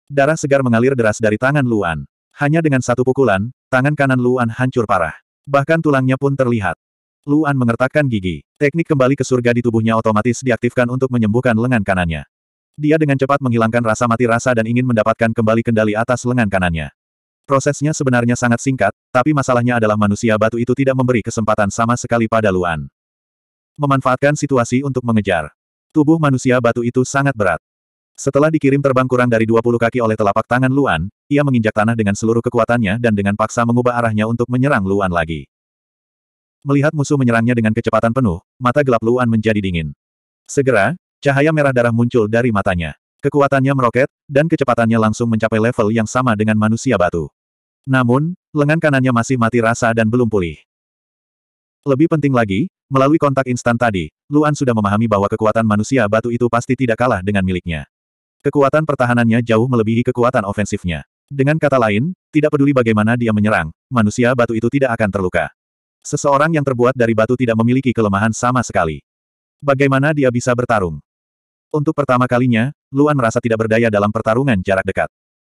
Darah segar mengalir deras dari tangan Luan. Hanya dengan satu pukulan, tangan kanan Luan hancur parah. Bahkan tulangnya pun terlihat. Luan mengertakkan gigi. Teknik kembali ke surga di tubuhnya otomatis diaktifkan untuk menyembuhkan lengan kanannya. Dia dengan cepat menghilangkan rasa mati rasa dan ingin mendapatkan kembali kendali atas lengan kanannya. Prosesnya sebenarnya sangat singkat, tapi masalahnya adalah manusia batu itu tidak memberi kesempatan sama sekali pada Luan. Memanfaatkan situasi untuk mengejar. Tubuh manusia batu itu sangat berat. Setelah dikirim terbang kurang dari 20 kaki oleh telapak tangan Luan, ia menginjak tanah dengan seluruh kekuatannya dan dengan paksa mengubah arahnya untuk menyerang Luan lagi. Melihat musuh menyerangnya dengan kecepatan penuh, mata gelap Luan menjadi dingin. Segera, cahaya merah darah muncul dari matanya. Kekuatannya meroket, dan kecepatannya langsung mencapai level yang sama dengan manusia batu. Namun, lengan kanannya masih mati rasa dan belum pulih. Lebih penting lagi, melalui kontak instan tadi, Luan sudah memahami bahwa kekuatan manusia batu itu pasti tidak kalah dengan miliknya. Kekuatan pertahanannya jauh melebihi kekuatan ofensifnya. Dengan kata lain, tidak peduli bagaimana dia menyerang, manusia batu itu tidak akan terluka. Seseorang yang terbuat dari batu tidak memiliki kelemahan sama sekali. Bagaimana dia bisa bertarung? Untuk pertama kalinya, Luan merasa tidak berdaya dalam pertarungan jarak dekat.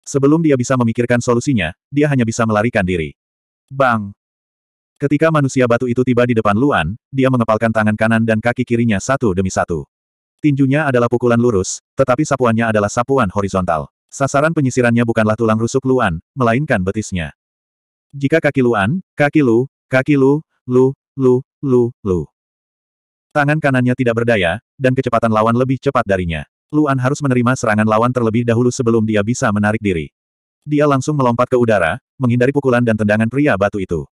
Sebelum dia bisa memikirkan solusinya, dia hanya bisa melarikan diri. Bang! Ketika manusia batu itu tiba di depan Luan, dia mengepalkan tangan kanan dan kaki kirinya satu demi satu. Tinjunya adalah pukulan lurus, tetapi sapuannya adalah sapuan horizontal. Sasaran penyisirannya bukanlah tulang rusuk Luan, melainkan betisnya. Jika kaki Luan, kaki Lu, kaki Lu, Lu, Lu, Lu, Lu. Tangan kanannya tidak berdaya, dan kecepatan lawan lebih cepat darinya. Luan harus menerima serangan lawan terlebih dahulu sebelum dia bisa menarik diri. Dia langsung melompat ke udara, menghindari pukulan dan tendangan pria batu itu.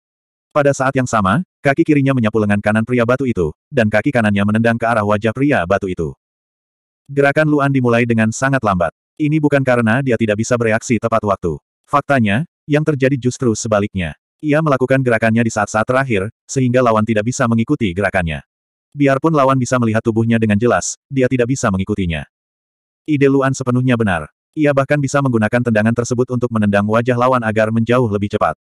Pada saat yang sama, kaki kirinya menyapu lengan kanan pria batu itu, dan kaki kanannya menendang ke arah wajah pria batu itu. Gerakan Luan dimulai dengan sangat lambat. Ini bukan karena dia tidak bisa bereaksi tepat waktu. Faktanya, yang terjadi justru sebaliknya. Ia melakukan gerakannya di saat-saat terakhir, sehingga lawan tidak bisa mengikuti gerakannya. Biarpun lawan bisa melihat tubuhnya dengan jelas, dia tidak bisa mengikutinya. Ide Luan sepenuhnya benar. Ia bahkan bisa menggunakan tendangan tersebut untuk menendang wajah lawan agar menjauh lebih cepat.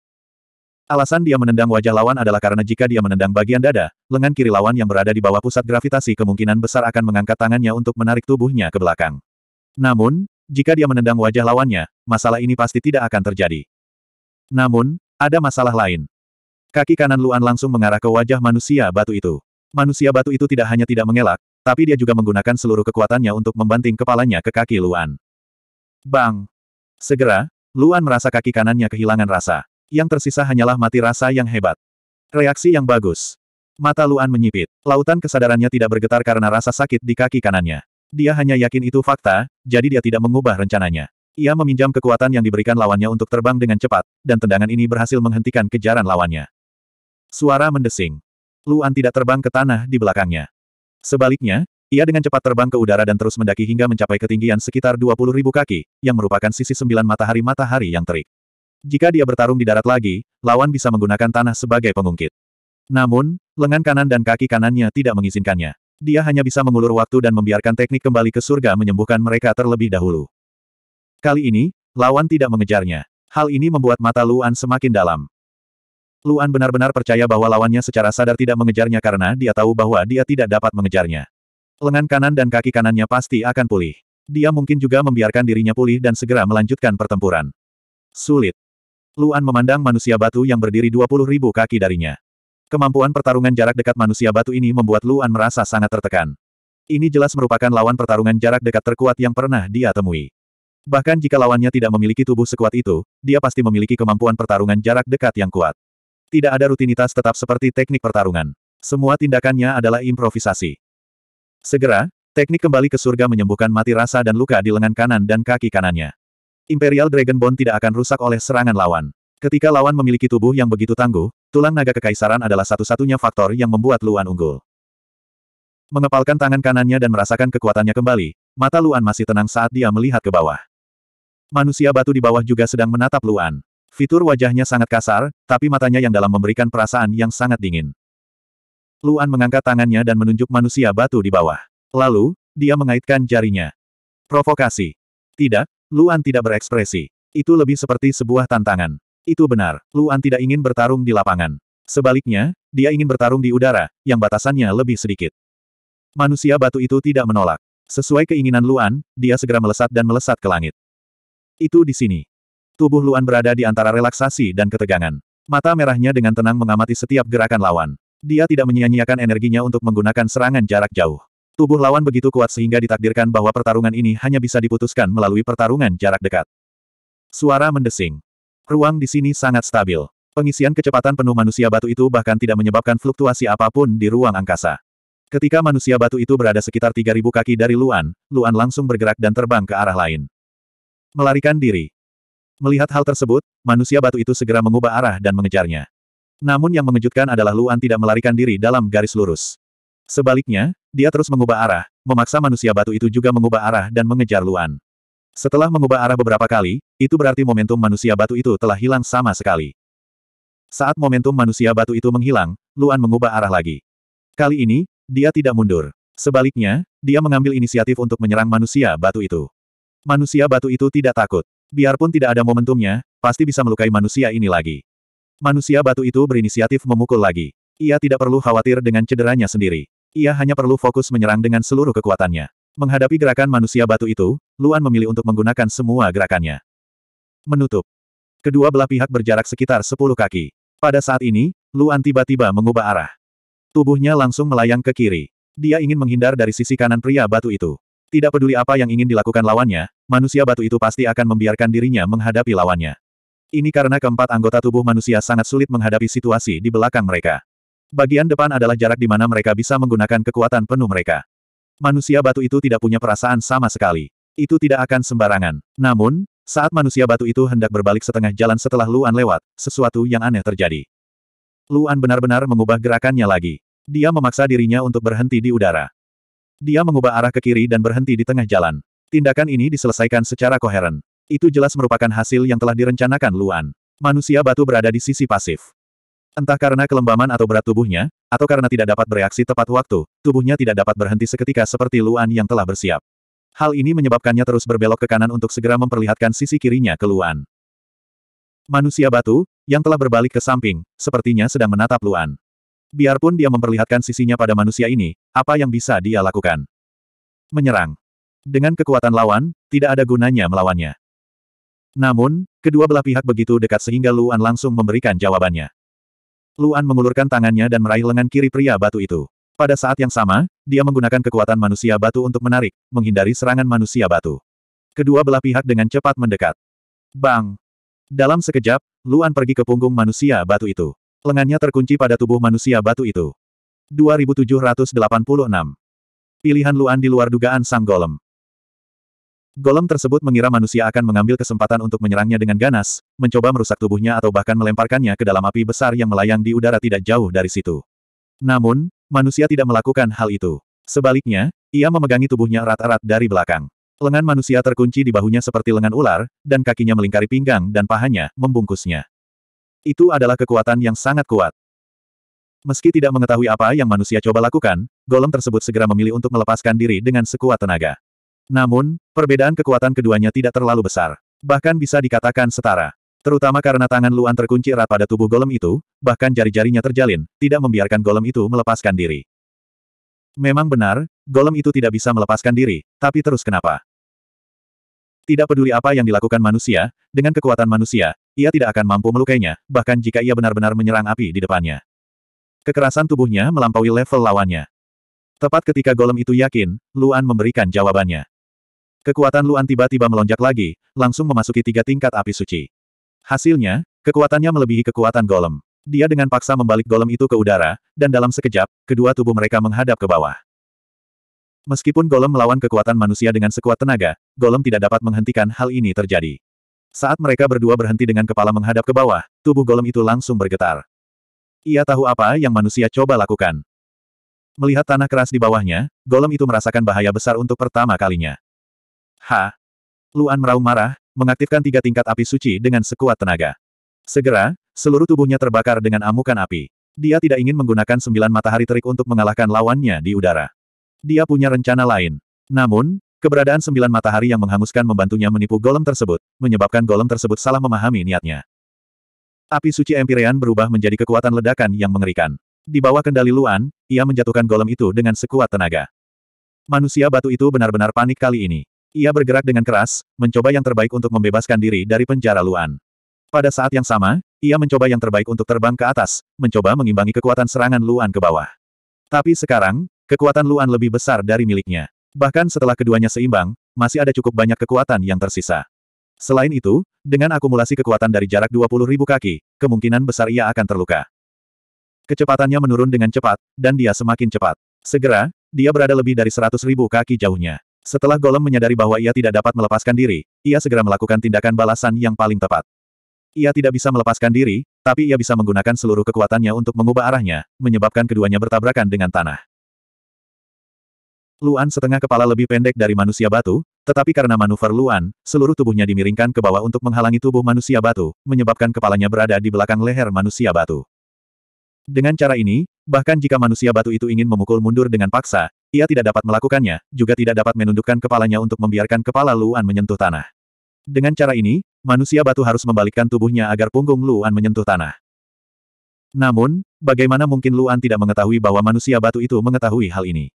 Alasan dia menendang wajah lawan adalah karena jika dia menendang bagian dada, lengan kiri lawan yang berada di bawah pusat gravitasi kemungkinan besar akan mengangkat tangannya untuk menarik tubuhnya ke belakang. Namun, jika dia menendang wajah lawannya, masalah ini pasti tidak akan terjadi. Namun, ada masalah lain. Kaki kanan Luan langsung mengarah ke wajah manusia batu itu. Manusia batu itu tidak hanya tidak mengelak, tapi dia juga menggunakan seluruh kekuatannya untuk membanting kepalanya ke kaki Luan. Bang! Segera, Luan merasa kaki kanannya kehilangan rasa. Yang tersisa hanyalah mati rasa yang hebat. Reaksi yang bagus. Mata Luan menyipit. Lautan kesadarannya tidak bergetar karena rasa sakit di kaki kanannya. Dia hanya yakin itu fakta, jadi dia tidak mengubah rencananya. Ia meminjam kekuatan yang diberikan lawannya untuk terbang dengan cepat, dan tendangan ini berhasil menghentikan kejaran lawannya. Suara mendesing. Luan tidak terbang ke tanah di belakangnya. Sebaliknya, ia dengan cepat terbang ke udara dan terus mendaki hingga mencapai ketinggian sekitar 20.000 kaki, yang merupakan sisi sembilan matahari-matahari yang terik. Jika dia bertarung di darat lagi, lawan bisa menggunakan tanah sebagai pengungkit. Namun, lengan kanan dan kaki kanannya tidak mengizinkannya. Dia hanya bisa mengulur waktu dan membiarkan teknik kembali ke surga menyembuhkan mereka terlebih dahulu. Kali ini, lawan tidak mengejarnya. Hal ini membuat mata Luan semakin dalam. Luan benar-benar percaya bahwa lawannya secara sadar tidak mengejarnya karena dia tahu bahwa dia tidak dapat mengejarnya. Lengan kanan dan kaki kanannya pasti akan pulih. Dia mungkin juga membiarkan dirinya pulih dan segera melanjutkan pertempuran. Sulit. Luan memandang manusia batu yang berdiri 20 ribu kaki darinya. Kemampuan pertarungan jarak dekat manusia batu ini membuat Luan merasa sangat tertekan. Ini jelas merupakan lawan pertarungan jarak dekat terkuat yang pernah dia temui. Bahkan jika lawannya tidak memiliki tubuh sekuat itu, dia pasti memiliki kemampuan pertarungan jarak dekat yang kuat. Tidak ada rutinitas tetap seperti teknik pertarungan. Semua tindakannya adalah improvisasi. Segera, teknik kembali ke surga menyembuhkan mati rasa dan luka di lengan kanan dan kaki kanannya. Imperial Dragon Bone tidak akan rusak oleh serangan lawan. Ketika lawan memiliki tubuh yang begitu tangguh, tulang naga kekaisaran adalah satu-satunya faktor yang membuat Luan unggul. Mengepalkan tangan kanannya dan merasakan kekuatannya kembali, mata Luan masih tenang saat dia melihat ke bawah. Manusia batu di bawah juga sedang menatap Luan. Fitur wajahnya sangat kasar, tapi matanya yang dalam memberikan perasaan yang sangat dingin. Luan mengangkat tangannya dan menunjuk manusia batu di bawah. Lalu, dia mengaitkan jarinya. Provokasi. Tidak, Luan tidak berekspresi. Itu lebih seperti sebuah tantangan. Itu benar, Luan tidak ingin bertarung di lapangan. Sebaliknya, dia ingin bertarung di udara, yang batasannya lebih sedikit. Manusia batu itu tidak menolak. Sesuai keinginan Luan, dia segera melesat dan melesat ke langit. Itu di sini. Tubuh Luan berada di antara relaksasi dan ketegangan. Mata merahnya dengan tenang mengamati setiap gerakan lawan. Dia tidak menyia-nyiakan energinya untuk menggunakan serangan jarak jauh. Tubuh lawan begitu kuat sehingga ditakdirkan bahwa pertarungan ini hanya bisa diputuskan melalui pertarungan jarak dekat. Suara mendesing. Ruang di sini sangat stabil. Pengisian kecepatan penuh manusia batu itu bahkan tidak menyebabkan fluktuasi apa pun di ruang angkasa. Ketika manusia batu itu berada sekitar 3.000 kaki dari Luan, Luan langsung bergerak dan terbang ke arah lain. Melarikan diri. Melihat hal tersebut, manusia batu itu segera mengubah arah dan mengejarnya. Namun yang mengejutkan adalah Luan tidak melarikan diri dalam garis lurus. Sebaliknya, dia terus mengubah arah, memaksa manusia batu itu juga mengubah arah dan mengejar Luan. Setelah mengubah arah beberapa kali, itu berarti momentum manusia batu itu telah hilang sama sekali. Saat momentum manusia batu itu menghilang, Luan mengubah arah lagi. Kali ini, dia tidak mundur. Sebaliknya, dia mengambil inisiatif untuk menyerang manusia batu itu. Manusia batu itu tidak takut. Biarpun tidak ada momentumnya, pasti bisa melukai manusia ini lagi. Manusia batu itu berinisiatif memukul lagi. Ia tidak perlu khawatir dengan cederanya sendiri. Ia hanya perlu fokus menyerang dengan seluruh kekuatannya. Menghadapi gerakan manusia batu itu, Luan memilih untuk menggunakan semua gerakannya. Menutup. Kedua belah pihak berjarak sekitar 10 kaki. Pada saat ini, Luan tiba-tiba mengubah arah. Tubuhnya langsung melayang ke kiri. Dia ingin menghindar dari sisi kanan pria batu itu. Tidak peduli apa yang ingin dilakukan lawannya, manusia batu itu pasti akan membiarkan dirinya menghadapi lawannya. Ini karena keempat anggota tubuh manusia sangat sulit menghadapi situasi di belakang mereka. Bagian depan adalah jarak di mana mereka bisa menggunakan kekuatan penuh mereka. Manusia batu itu tidak punya perasaan sama sekali. Itu tidak akan sembarangan. Namun, saat manusia batu itu hendak berbalik setengah jalan setelah Luan lewat, sesuatu yang aneh terjadi. Luan benar-benar mengubah gerakannya lagi. Dia memaksa dirinya untuk berhenti di udara. Dia mengubah arah ke kiri dan berhenti di tengah jalan. Tindakan ini diselesaikan secara koheren. Itu jelas merupakan hasil yang telah direncanakan Luan. Manusia batu berada di sisi pasif. Entah karena kelembaman atau berat tubuhnya, atau karena tidak dapat bereaksi tepat waktu, tubuhnya tidak dapat berhenti seketika seperti Luan yang telah bersiap. Hal ini menyebabkannya terus berbelok ke kanan untuk segera memperlihatkan sisi kirinya ke Luan. Manusia batu, yang telah berbalik ke samping, sepertinya sedang menatap Luan. Biarpun dia memperlihatkan sisinya pada manusia ini, apa yang bisa dia lakukan? Menyerang. Dengan kekuatan lawan, tidak ada gunanya melawannya. Namun, kedua belah pihak begitu dekat sehingga Luan langsung memberikan jawabannya. Luan mengulurkan tangannya dan meraih lengan kiri pria batu itu. Pada saat yang sama, dia menggunakan kekuatan manusia batu untuk menarik, menghindari serangan manusia batu. Kedua belah pihak dengan cepat mendekat. Bang! Dalam sekejap, Luan pergi ke punggung manusia batu itu. Lengannya terkunci pada tubuh manusia batu itu. 2786. Pilihan Luan di luar dugaan sang golem. Golem tersebut mengira manusia akan mengambil kesempatan untuk menyerangnya dengan ganas, mencoba merusak tubuhnya atau bahkan melemparkannya ke dalam api besar yang melayang di udara tidak jauh dari situ. Namun, manusia tidak melakukan hal itu. Sebaliknya, ia memegangi tubuhnya erat-erat dari belakang. Lengan manusia terkunci di bahunya seperti lengan ular, dan kakinya melingkari pinggang dan pahanya, membungkusnya. Itu adalah kekuatan yang sangat kuat. Meski tidak mengetahui apa yang manusia coba lakukan, golem tersebut segera memilih untuk melepaskan diri dengan sekuat tenaga. Namun, perbedaan kekuatan keduanya tidak terlalu besar. Bahkan bisa dikatakan setara. Terutama karena tangan Luan terkunci erat pada tubuh golem itu, bahkan jari-jarinya terjalin, tidak membiarkan golem itu melepaskan diri. Memang benar, golem itu tidak bisa melepaskan diri, tapi terus kenapa? Tidak peduli apa yang dilakukan manusia, dengan kekuatan manusia, ia tidak akan mampu melukainya, bahkan jika ia benar-benar menyerang api di depannya. Kekerasan tubuhnya melampaui level lawannya. Tepat ketika golem itu yakin, Luan memberikan jawabannya. Kekuatan Luan tiba-tiba melonjak lagi, langsung memasuki tiga tingkat api suci. Hasilnya, kekuatannya melebihi kekuatan golem. Dia dengan paksa membalik golem itu ke udara, dan dalam sekejap, kedua tubuh mereka menghadap ke bawah. Meskipun golem melawan kekuatan manusia dengan sekuat tenaga, golem tidak dapat menghentikan hal ini terjadi. Saat mereka berdua berhenti dengan kepala menghadap ke bawah, tubuh golem itu langsung bergetar. Ia tahu apa yang manusia coba lakukan. Melihat tanah keras di bawahnya, golem itu merasakan bahaya besar untuk pertama kalinya. Ha! Luan meraung marah, mengaktifkan tiga tingkat api suci dengan sekuat tenaga. Segera, seluruh tubuhnya terbakar dengan amukan api. Dia tidak ingin menggunakan sembilan matahari terik untuk mengalahkan lawannya di udara. Dia punya rencana lain. Namun, Keberadaan sembilan matahari yang menghanguskan membantunya menipu golem tersebut, menyebabkan golem tersebut salah memahami niatnya. Api suci Empyrean berubah menjadi kekuatan ledakan yang mengerikan. Di bawah kendali Luan, ia menjatuhkan golem itu dengan sekuat tenaga. Manusia batu itu benar-benar panik kali ini. Ia bergerak dengan keras, mencoba yang terbaik untuk membebaskan diri dari penjara Luan. Pada saat yang sama, ia mencoba yang terbaik untuk terbang ke atas, mencoba mengimbangi kekuatan serangan Luan ke bawah. Tapi sekarang, kekuatan Luan lebih besar dari miliknya. Bahkan setelah keduanya seimbang, masih ada cukup banyak kekuatan yang tersisa. Selain itu, dengan akumulasi kekuatan dari jarak 20.000 kaki, kemungkinan besar ia akan terluka. Kecepatannya menurun dengan cepat, dan dia semakin cepat. Segera, dia berada lebih dari 100.000 kaki jauhnya. Setelah Golem menyadari bahwa ia tidak dapat melepaskan diri, ia segera melakukan tindakan balasan yang paling tepat. Ia tidak bisa melepaskan diri, tapi ia bisa menggunakan seluruh kekuatannya untuk mengubah arahnya, menyebabkan keduanya bertabrakan dengan tanah. Luan setengah kepala lebih pendek dari manusia batu, tetapi karena manuver Luan, seluruh tubuhnya dimiringkan ke bawah untuk menghalangi tubuh manusia batu, menyebabkan kepalanya berada di belakang leher manusia batu. Dengan cara ini, bahkan jika manusia batu itu ingin memukul mundur dengan paksa, ia tidak dapat melakukannya, juga tidak dapat menundukkan kepalanya untuk membiarkan kepala Luan menyentuh tanah. Dengan cara ini, manusia batu harus membalikkan tubuhnya agar punggung Luan menyentuh tanah. Namun, bagaimana mungkin Luan tidak mengetahui bahwa manusia batu itu mengetahui hal ini?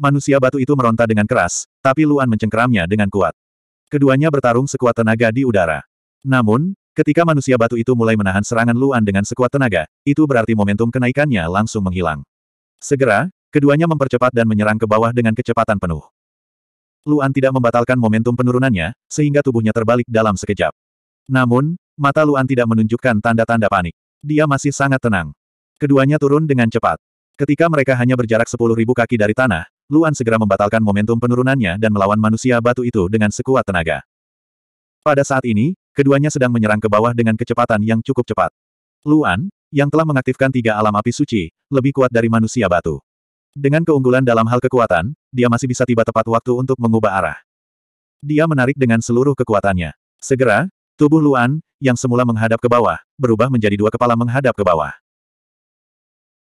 Manusia batu itu meronta dengan keras, tapi Luan mencengkeramnya dengan kuat. Keduanya bertarung sekuat tenaga di udara. Namun, ketika manusia batu itu mulai menahan serangan Luan dengan sekuat tenaga, itu berarti momentum kenaikannya langsung menghilang. Segera, keduanya mempercepat dan menyerang ke bawah dengan kecepatan penuh. Luan tidak membatalkan momentum penurunannya, sehingga tubuhnya terbalik dalam sekejap. Namun, mata Luan tidak menunjukkan tanda-tanda panik. Dia masih sangat tenang. Keduanya turun dengan cepat. Ketika mereka hanya berjarak 10.000 kaki dari tanah, Luan segera membatalkan momentum penurunannya dan melawan manusia batu itu dengan sekuat tenaga. Pada saat ini, keduanya sedang menyerang ke bawah dengan kecepatan yang cukup cepat. Luan, yang telah mengaktifkan tiga alam api suci, lebih kuat dari manusia batu. Dengan keunggulan dalam hal kekuatan, dia masih bisa tiba tepat waktu untuk mengubah arah. Dia menarik dengan seluruh kekuatannya. Segera, tubuh Luan, yang semula menghadap ke bawah, berubah menjadi dua kepala menghadap ke bawah.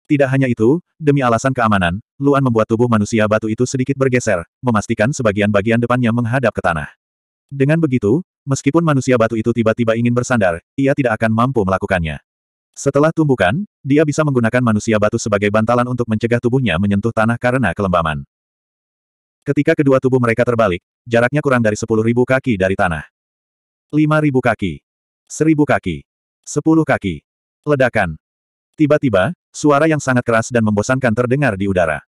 Tidak hanya itu, demi alasan keamanan, Luan membuat tubuh manusia batu itu sedikit bergeser, memastikan sebagian bagian depannya menghadap ke tanah. Dengan begitu, meskipun manusia batu itu tiba-tiba ingin bersandar, ia tidak akan mampu melakukannya. Setelah tumbukan, dia bisa menggunakan manusia batu sebagai bantalan untuk mencegah tubuhnya menyentuh tanah karena kelembaman. Ketika kedua tubuh mereka terbalik, jaraknya kurang dari 10.000 kaki dari tanah. 5.000 kaki. 1.000 kaki. 10 kaki. Ledakan. Tiba-tiba, suara yang sangat keras dan membosankan terdengar di udara.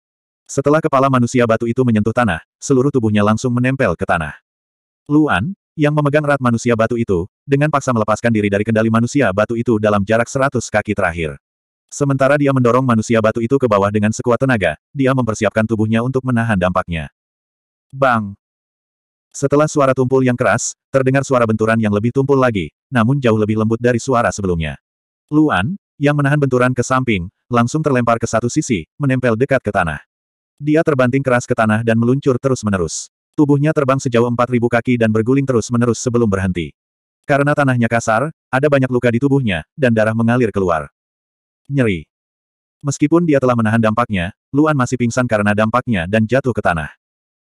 Setelah kepala manusia batu itu menyentuh tanah, seluruh tubuhnya langsung menempel ke tanah. Luan, yang memegang erat manusia batu itu, dengan paksa melepaskan diri dari kendali manusia batu itu dalam jarak seratus kaki terakhir. Sementara dia mendorong manusia batu itu ke bawah dengan sekuat tenaga, dia mempersiapkan tubuhnya untuk menahan dampaknya. Bang! Setelah suara tumpul yang keras, terdengar suara benturan yang lebih tumpul lagi, namun jauh lebih lembut dari suara sebelumnya. Luan, yang menahan benturan ke samping, langsung terlempar ke satu sisi, menempel dekat ke tanah. Dia terbanting keras ke tanah dan meluncur terus-menerus. Tubuhnya terbang sejauh 4.000 kaki dan berguling terus-menerus sebelum berhenti. Karena tanahnya kasar, ada banyak luka di tubuhnya, dan darah mengalir keluar. Nyeri. Meskipun dia telah menahan dampaknya, Luan masih pingsan karena dampaknya dan jatuh ke tanah.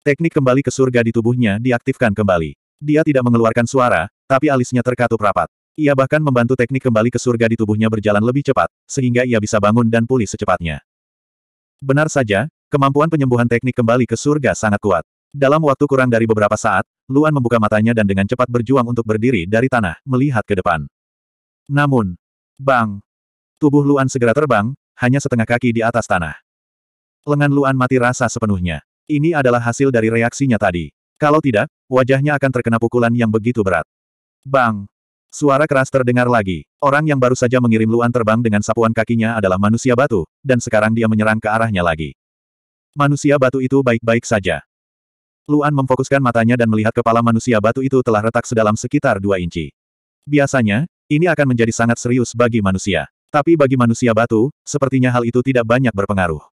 Teknik kembali ke surga di tubuhnya diaktifkan kembali. Dia tidak mengeluarkan suara, tapi alisnya terkatup rapat. Ia bahkan membantu teknik kembali ke surga di tubuhnya berjalan lebih cepat, sehingga ia bisa bangun dan pulih secepatnya. Benar saja, kemampuan penyembuhan teknik kembali ke surga sangat kuat. Dalam waktu kurang dari beberapa saat, Luan membuka matanya dan dengan cepat berjuang untuk berdiri dari tanah, melihat ke depan. Namun, bang! Tubuh Luan segera terbang, hanya setengah kaki di atas tanah. Lengan Luan mati rasa sepenuhnya. Ini adalah hasil dari reaksinya tadi. Kalau tidak, wajahnya akan terkena pukulan yang begitu berat. Bang! Suara keras terdengar lagi. Orang yang baru saja mengirim Luan terbang dengan sapuan kakinya adalah manusia batu, dan sekarang dia menyerang ke arahnya lagi. Manusia batu itu baik-baik saja. Luan memfokuskan matanya dan melihat kepala manusia batu itu telah retak sedalam sekitar dua inci. Biasanya, ini akan menjadi sangat serius bagi manusia. Tapi bagi manusia batu, sepertinya hal itu tidak banyak berpengaruh.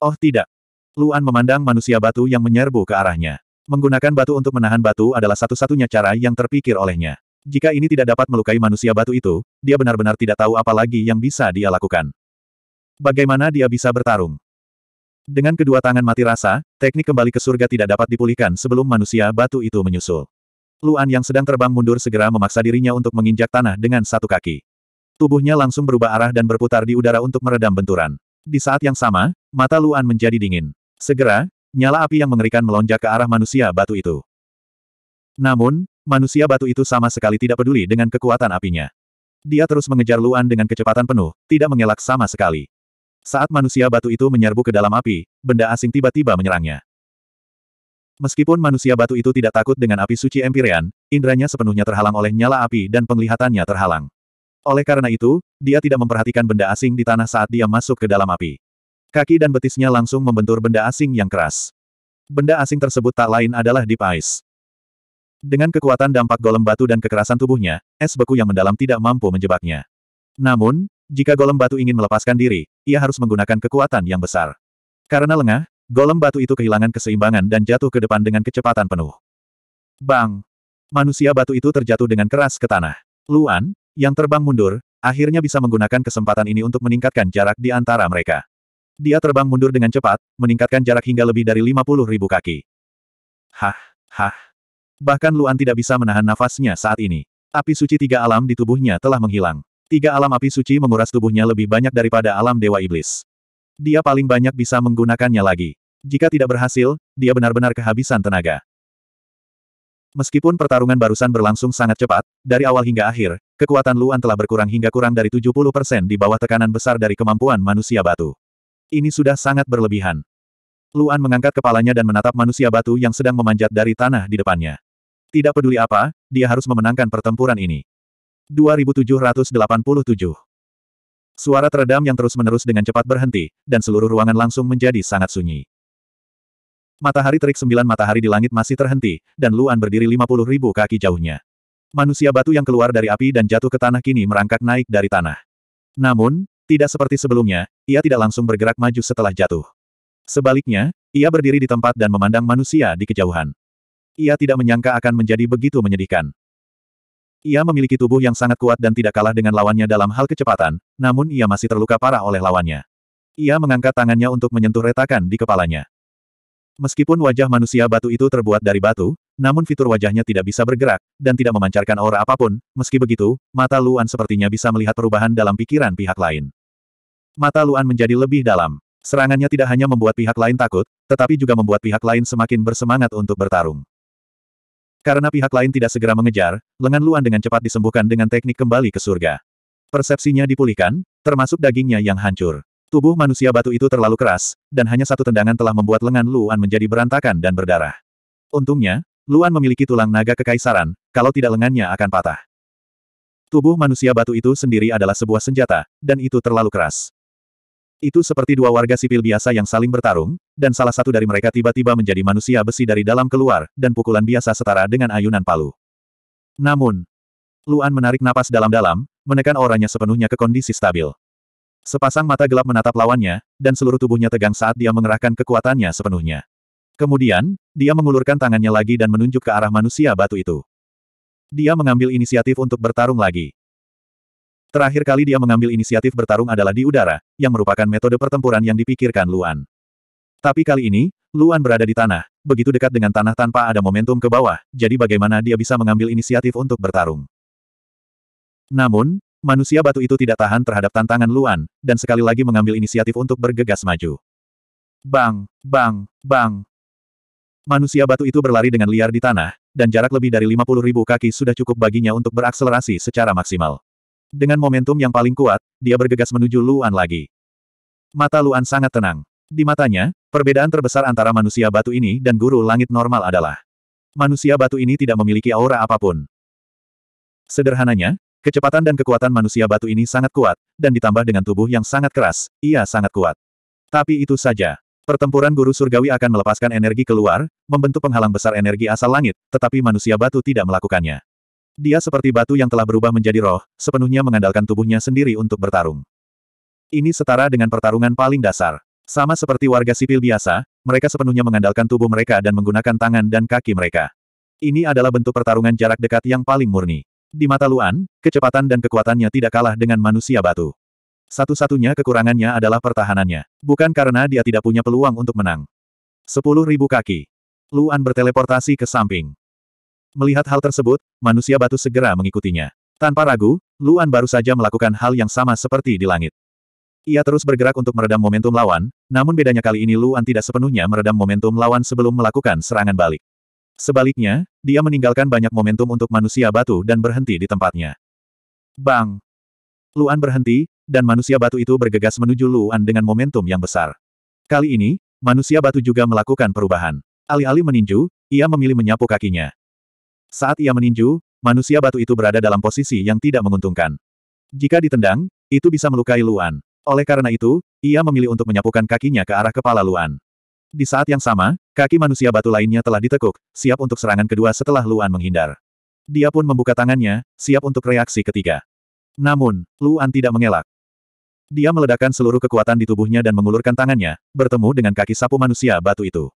Oh tidak. Luan memandang manusia batu yang menyerbu ke arahnya. Menggunakan batu untuk menahan batu adalah satu-satunya cara yang terpikir olehnya. Jika ini tidak dapat melukai manusia batu itu, dia benar-benar tidak tahu apa lagi yang bisa dia lakukan. Bagaimana dia bisa bertarung? Dengan kedua tangan mati rasa, teknik kembali ke surga tidak dapat dipulihkan sebelum manusia batu itu menyusul. Luan yang sedang terbang mundur segera memaksa dirinya untuk menginjak tanah dengan satu kaki. Tubuhnya langsung berubah arah dan berputar di udara untuk meredam benturan. Di saat yang sama, mata Luan menjadi dingin. Segera, nyala api yang mengerikan melonjak ke arah manusia batu itu. Namun, manusia batu itu sama sekali tidak peduli dengan kekuatan apinya. Dia terus mengejar Luan dengan kecepatan penuh, tidak mengelak sama sekali. Saat manusia batu itu menyerbu ke dalam api, benda asing tiba-tiba menyerangnya. Meskipun manusia batu itu tidak takut dengan api suci Empyrean, indranya sepenuhnya terhalang oleh nyala api dan penglihatannya terhalang. Oleh karena itu, dia tidak memperhatikan benda asing di tanah saat dia masuk ke dalam api. Kaki dan betisnya langsung membentur benda asing yang keras. Benda asing tersebut tak lain adalah Deep Ice. Dengan kekuatan dampak golem batu dan kekerasan tubuhnya, es beku yang mendalam tidak mampu menjebaknya. Namun, jika golem batu ingin melepaskan diri, ia harus menggunakan kekuatan yang besar. Karena lengah, golem batu itu kehilangan keseimbangan dan jatuh ke depan dengan kecepatan penuh. Bang! Manusia batu itu terjatuh dengan keras ke tanah. Luan, yang terbang mundur, akhirnya bisa menggunakan kesempatan ini untuk meningkatkan jarak di antara mereka. Dia terbang mundur dengan cepat, meningkatkan jarak hingga lebih dari 50 ribu kaki. Hah, hah. Bahkan Luan tidak bisa menahan nafasnya saat ini. Api suci tiga alam di tubuhnya telah menghilang. Tiga alam api suci menguras tubuhnya lebih banyak daripada alam Dewa Iblis. Dia paling banyak bisa menggunakannya lagi. Jika tidak berhasil, dia benar-benar kehabisan tenaga. Meskipun pertarungan barusan berlangsung sangat cepat, dari awal hingga akhir, kekuatan Luan telah berkurang hingga kurang dari 70% di bawah tekanan besar dari kemampuan manusia batu. Ini sudah sangat berlebihan. Luan mengangkat kepalanya dan menatap manusia batu yang sedang memanjat dari tanah di depannya. Tidak peduli apa, dia harus memenangkan pertempuran ini. 2787. Suara teredam yang terus-menerus dengan cepat berhenti, dan seluruh ruangan langsung menjadi sangat sunyi. Matahari terik sembilan matahari di langit masih terhenti, dan Luan berdiri 50 ribu kaki jauhnya. Manusia batu yang keluar dari api dan jatuh ke tanah kini merangkak naik dari tanah. Namun, tidak seperti sebelumnya, ia tidak langsung bergerak maju setelah jatuh. Sebaliknya, ia berdiri di tempat dan memandang manusia di kejauhan. Ia tidak menyangka akan menjadi begitu menyedihkan. Ia memiliki tubuh yang sangat kuat dan tidak kalah dengan lawannya dalam hal kecepatan, namun ia masih terluka parah oleh lawannya. Ia mengangkat tangannya untuk menyentuh retakan di kepalanya. Meskipun wajah manusia batu itu terbuat dari batu, namun fitur wajahnya tidak bisa bergerak, dan tidak memancarkan aura apa pun, meski begitu, mata Luan sepertinya bisa melihat perubahan dalam pikiran pihak lain. Mata Luan menjadi lebih dalam. Serangannya tidak hanya membuat pihak lain takut, tetapi juga membuat pihak lain semakin bersemangat untuk bertarung. Karena pihak lain tidak segera mengejar, lengan Luan dengan cepat disembuhkan dengan teknik kembali ke surga. Persepsinya dipulihkan, termasuk dagingnya yang hancur. Tubuh manusia batu itu terlalu keras, dan hanya satu tendangan telah membuat lengan Luan menjadi berantakan dan berdarah. Untungnya, Luan memiliki tulang naga kekaisaran, kalau tidak lengannya akan patah. Tubuh manusia batu itu sendiri adalah sebuah senjata, dan itu terlalu keras. Itu seperti dua warga sipil biasa yang saling bertarung, dan salah satu dari mereka tiba-tiba menjadi manusia besi dari dalam keluar, dan pukulan biasa setara dengan ayunan palu. Namun, Luan menarik napas dalam-dalam, menekan orangnya sepenuhnya ke kondisi stabil. Sepasang mata gelap menatap lawannya, dan seluruh tubuhnya tegang saat dia mengerahkan kekuatannya sepenuhnya. Kemudian, dia mengulurkan tangannya lagi dan menunjuk ke arah manusia batu itu. Dia mengambil inisiatif untuk bertarung lagi. Terakhir kali dia mengambil inisiatif bertarung adalah di udara, yang merupakan metode pertempuran yang dipikirkan Luan. Tapi kali ini, Luan berada di tanah, begitu dekat dengan tanah tanpa ada momentum ke bawah, jadi bagaimana dia bisa mengambil inisiatif untuk bertarung. Namun, manusia batu itu tidak tahan terhadap tantangan Luan, dan sekali lagi mengambil inisiatif untuk bergegas maju. Bang, bang, bang. Manusia batu itu berlari dengan liar di tanah, dan jarak lebih dari 50 ribu kaki sudah cukup baginya untuk berakselerasi secara maksimal. Dengan momentum yang paling kuat, dia bergegas menuju Luan lagi. Mata Luan sangat tenang. Di matanya, perbedaan terbesar antara manusia batu ini dan guru langit normal adalah manusia batu ini tidak memiliki aura apa pun. Sederhananya, kecepatan dan kekuatan manusia batu ini sangat kuat, dan ditambah dengan tubuh yang sangat keras, ia sangat kuat. Tapi itu saja. Pertempuran guru surgawi akan melepaskan energi keluar, membentuk penghalang besar energi asal langit, tetapi manusia batu tidak melakukannya. Dia seperti batu yang telah berubah menjadi roh, sepenuhnya mengandalkan tubuhnya sendiri untuk bertarung. Ini setara dengan pertarungan paling dasar. Sama seperti warga sipil biasa, mereka sepenuhnya mengandalkan tubuh mereka dan menggunakan tangan dan kaki mereka. Ini adalah bentuk pertarungan jarak dekat yang paling murni. Di mata Luan, kecepatan dan kekuatannya tidak kalah dengan manusia batu. Satu-satunya kekurangannya adalah pertahanannya. Bukan karena dia tidak punya peluang untuk menang. Sepuluh ribu kaki. Luan berteleportasi ke samping. Melihat hal tersebut, manusia batu segera mengikutinya. Tanpa ragu, Luan baru saja melakukan hal yang sama seperti di langit. Ia terus bergerak untuk meredam momentum lawan, namun bedanya kali ini Luan tidak sepenuhnya meredam momentum lawan sebelum melakukan serangan balik. Sebaliknya, dia meninggalkan banyak momentum untuk manusia batu dan berhenti di tempatnya. Bang! Luan berhenti, dan manusia batu itu bergegas menuju Luan dengan momentum yang besar. Kali ini, manusia batu juga melakukan perubahan. Alih-alih meninju, ia memilih menyapu kakinya. Saat ia meninju, manusia batu itu berada dalam posisi yang tidak menguntungkan. Jika ditendang, itu bisa melukai Luan. Oleh karena itu, ia memilih untuk menyapukan kakinya ke arah kepala Luan. Di saat yang sama, kaki manusia batu lainnya telah ditekuk, siap untuk serangan kedua setelah Luan menghindar. Dia pun membuka tangannya, siap untuk reaksi ketiga. Namun, Luan tidak mengelak. Dia meledakkan seluruh kekuatan di tubuhnya dan mengulurkan tangannya, bertemu dengan kaki sapu manusia batu itu.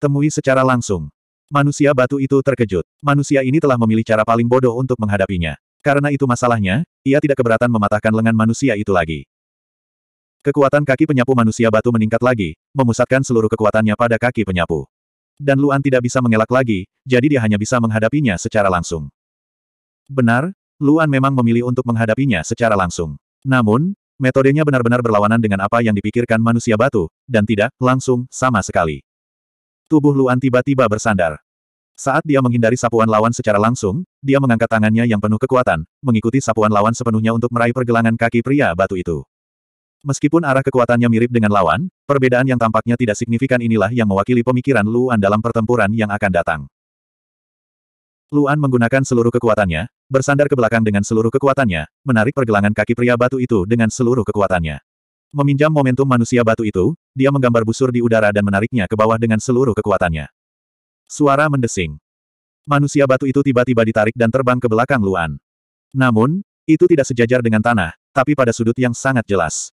Temui secara langsung. Manusia batu itu terkejut. Manusia ini telah memilih cara paling bodoh untuk menghadapinya. Karena itu masalahnya, ia tidak keberatan mematahkan lengan manusia itu lagi. Kekuatan kaki penyapu manusia batu meningkat lagi, memusatkan seluruh kekuatannya pada kaki penyapu. Dan Luan tidak bisa mengelak lagi, jadi dia hanya bisa menghadapinya secara langsung. Benar, Luan memang memilih untuk menghadapinya secara langsung. Namun, Metodenya benar-benar berlawanan dengan apa yang dipikirkan manusia batu, dan tidak, langsung, sama sekali. Tubuh Luan tiba-tiba bersandar. Saat dia menghindari sapuan lawan secara langsung, dia mengangkat tangannya yang penuh kekuatan, mengikuti sapuan lawan sepenuhnya untuk meraih pergelangan kaki pria batu itu. Meskipun arah kekuatannya mirip dengan lawan, perbedaan yang tampaknya tidak signifikan inilah yang mewakili pemikiran Luan dalam pertempuran yang akan datang. Luan menggunakan seluruh kekuatannya, bersandar ke belakang dengan seluruh kekuatannya, menarik pergelangan kaki pria batu itu dengan seluruh kekuatannya. Meminjam momentum manusia batu itu, dia menggambar busur di udara dan menariknya ke bawah dengan seluruh kekuatannya. Suara mendesing. Manusia batu itu tiba-tiba ditarik dan terbang ke belakang Luan. Namun, itu tidak sejajar dengan tanah, tapi pada sudut yang sangat jelas.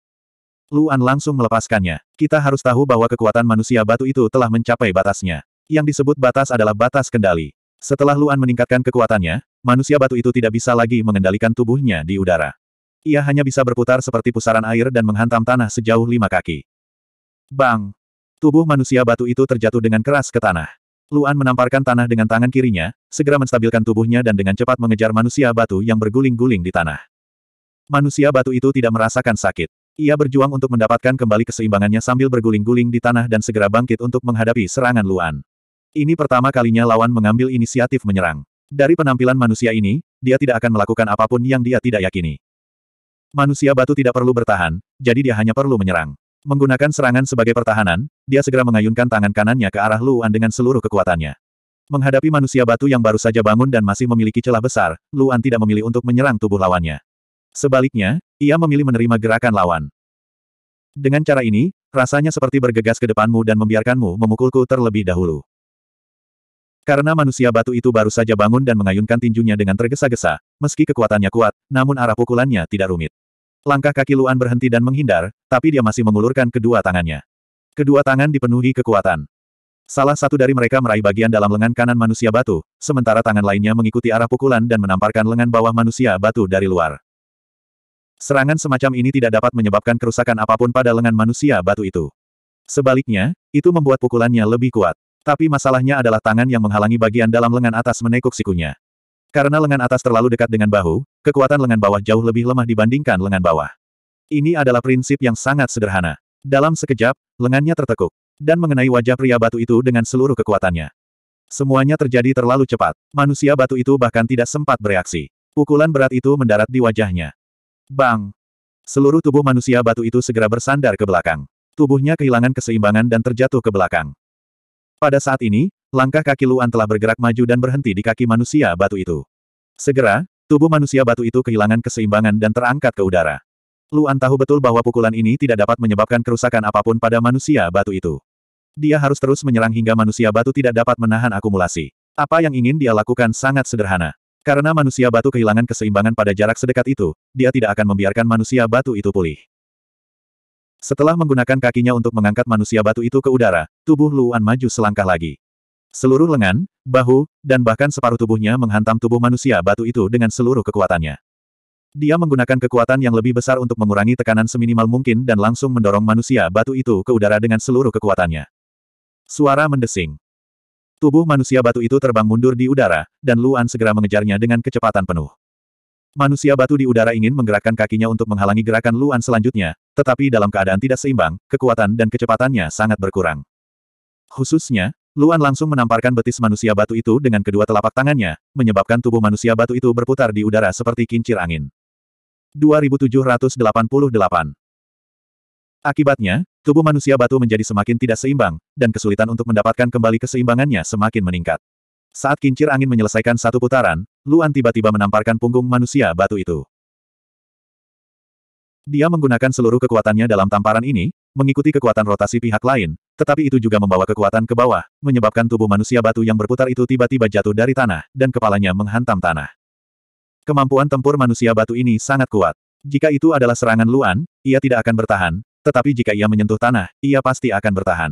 Luan langsung melepaskannya. Kita harus tahu bahwa kekuatan manusia batu itu telah mencapai batasnya. Yang disebut batas adalah batas kendali. Setelah Luan meningkatkan kekuatannya, manusia batu itu tidak bisa lagi mengendalikan tubuhnya di udara. Ia hanya bisa berputar seperti pusaran air dan menghantam tanah sejauh lima kaki. Bang! Tubuh manusia batu itu terjatuh dengan keras ke tanah. Luan menamparkan tanah dengan tangan kirinya, segera menstabilkan tubuhnya dan dengan cepat mengejar manusia batu yang berguling-guling di tanah. Manusia batu itu tidak merasakan sakit. Ia berjuang untuk mendapatkan kembali keseimbangannya sambil berguling-guling di tanah dan segera bangkit untuk menghadapi serangan Luan. Ini pertama kalinya lawan mengambil inisiatif menyerang. Dari penampilan manusia ini, dia tidak akan melakukan apa pun yang dia tidak yakini. Manusia batu tidak perlu bertahan, jadi dia hanya perlu menyerang. Menggunakan serangan sebagai pertahanan, dia segera mengayunkan tangan kanannya ke arah Luan dengan seluruh kekuatannya. Menghadapi manusia batu yang baru saja bangun dan masih memiliki celah besar, Luan tidak memilih untuk menyerang tubuh lawannya. Sebaliknya, ia memilih menerima gerakan lawan. Dengan cara ini, rasanya seperti bergegas ke depanmu dan membiarkanmu memukulku terlebih dahulu. Karena manusia batu itu baru saja bangun dan mengayunkan tinjunya dengan tergesa-gesa, meski kekuatannya kuat, namun arah pukulannya tidak rumit. Langkah kaki Luan berhenti dan menghindar, tapi dia masih mengulurkan kedua tangannya. Kedua tangan dipenuhi kekuatan. Salah satu dari mereka meraih bagian dalam lengan kanan manusia batu, sementara tangan lainnya mengikuti arah pukulan dan menamparkan lengan bawah manusia batu dari luar. Serangan semacam ini tidak dapat menyebabkan kerusakan apa pun pada lengan manusia batu itu. Sebaliknya, itu membuat pukulannya lebih kuat. Tapi masalahnya adalah tangan yang menghalangi bagian dalam lengan atas menekuk sikunya. Karena lengan atas terlalu dekat dengan bahu, kekuatan lengan bawah jauh lebih lemah dibandingkan lengan bawah. Ini adalah prinsip yang sangat sederhana. Dalam sekejap, lengannya tertekuk. Dan mengenai wajah pria batu itu dengan seluruh kekuatannya. Semuanya terjadi terlalu cepat. Manusia batu itu bahkan tidak sempat bereaksi. Pukulan berat itu mendarat di wajahnya. Bang! Seluruh tubuh manusia batu itu segera bersandar ke belakang. Tubuhnya kehilangan keseimbangan dan terjatuh ke belakang. Pada saat ini, langkah kaki Luan telah bergerak maju dan berhenti di kaki manusia batu itu. Segera, tubuh manusia batu itu kehilangan keseimbangan dan terangkat ke udara. Luan tahu betul bahwa pukulan ini tidak dapat menyebabkan kerusakan apa pun pada manusia batu itu. Dia harus terus menyerang hingga manusia batu tidak dapat menahan akumulasi. Apa yang ingin dia lakukan sangat sederhana. Karena manusia batu kehilangan keseimbangan pada jarak sedekat itu, dia tidak akan membiarkan manusia batu itu pulih. Setelah menggunakan kakinya untuk mengangkat manusia batu itu ke udara, tubuh Luan maju selangkah lagi. Seluruh lengan, bahu, dan bahkan separuh tubuhnya menghantam tubuh manusia batu itu dengan seluruh kekuatannya. Dia menggunakan kekuatan yang lebih besar untuk mengurangi tekanan seminimal mungkin dan langsung mendorong manusia batu itu ke udara dengan seluruh kekuatannya. Suara mendesing. Tubuh manusia batu itu terbang mundur di udara, dan Luan segera mengejarnya dengan kecepatan penuh. Manusia batu di udara ingin menggerakkan kakinya untuk menghalangi gerakan Luan selanjutnya, tetapi dalam keadaan tidak seimbang, kekuatan dan kecepatannya sangat berkurang. Khususnya, Luan langsung menamparkan betis manusia batu itu dengan kedua telapak tangannya, menyebabkan tubuh manusia batu itu berputar di udara seperti kincir angin. 2788 Akibatnya, tubuh manusia batu menjadi semakin tidak seimbang, dan kesulitan untuk mendapatkan kembali keseimbangannya semakin meningkat. Saat kincir angin menyelesaikan satu putaran, Luan tiba-tiba menamparkan punggung manusia batu itu. Dia menggunakan seluruh kekuatannya dalam tamparan ini, mengikuti kekuatan rotasi pihak lain, tetapi itu juga membawa kekuatan ke bawah, menyebabkan tubuh manusia batu yang berputar itu tiba-tiba jatuh dari tanah, dan kepalanya menghantam tanah. Kemampuan tempur manusia batu ini sangat kuat. Jika itu adalah serangan Luan, ia tidak akan bertahan, tetapi jika ia menyentuh tanah, ia pasti akan bertahan.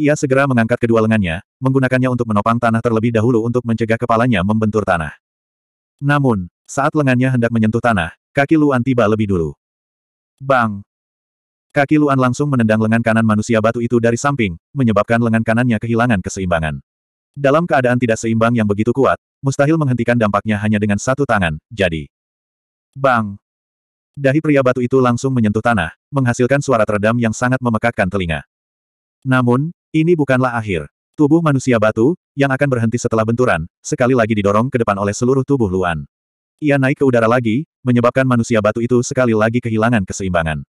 Ia segera mengangkat kedua lengannya, menggunakannya untuk menopang tanah terlebih dahulu untuk mencegah kepalanya membentur tanah. Namun, saat lengannya hendak menyentuh tanah, kaki Luan tiba lebih dulu. Bang! Kaki Luan langsung menendang lengan kanan manusia batu itu dari samping, menyebabkan lengan kanannya kehilangan keseimbangan. Dalam keadaan tidak seimbang yang begitu kuat, mustahil menghentikan dampaknya hanya dengan satu tangan, jadi. Bang! Dahi pria batu itu langsung menyentuh tanah, menghasilkan suara teredam yang sangat memekakkan telinga. Namun, ini bukanlah akhir. Tubuh manusia batu, yang akan berhenti setelah benturan, sekali lagi didorong ke depan oleh seluruh tubuh Luan. Ia naik ke udara lagi, menyebabkan manusia batu itu sekali lagi kehilangan keseimbangan.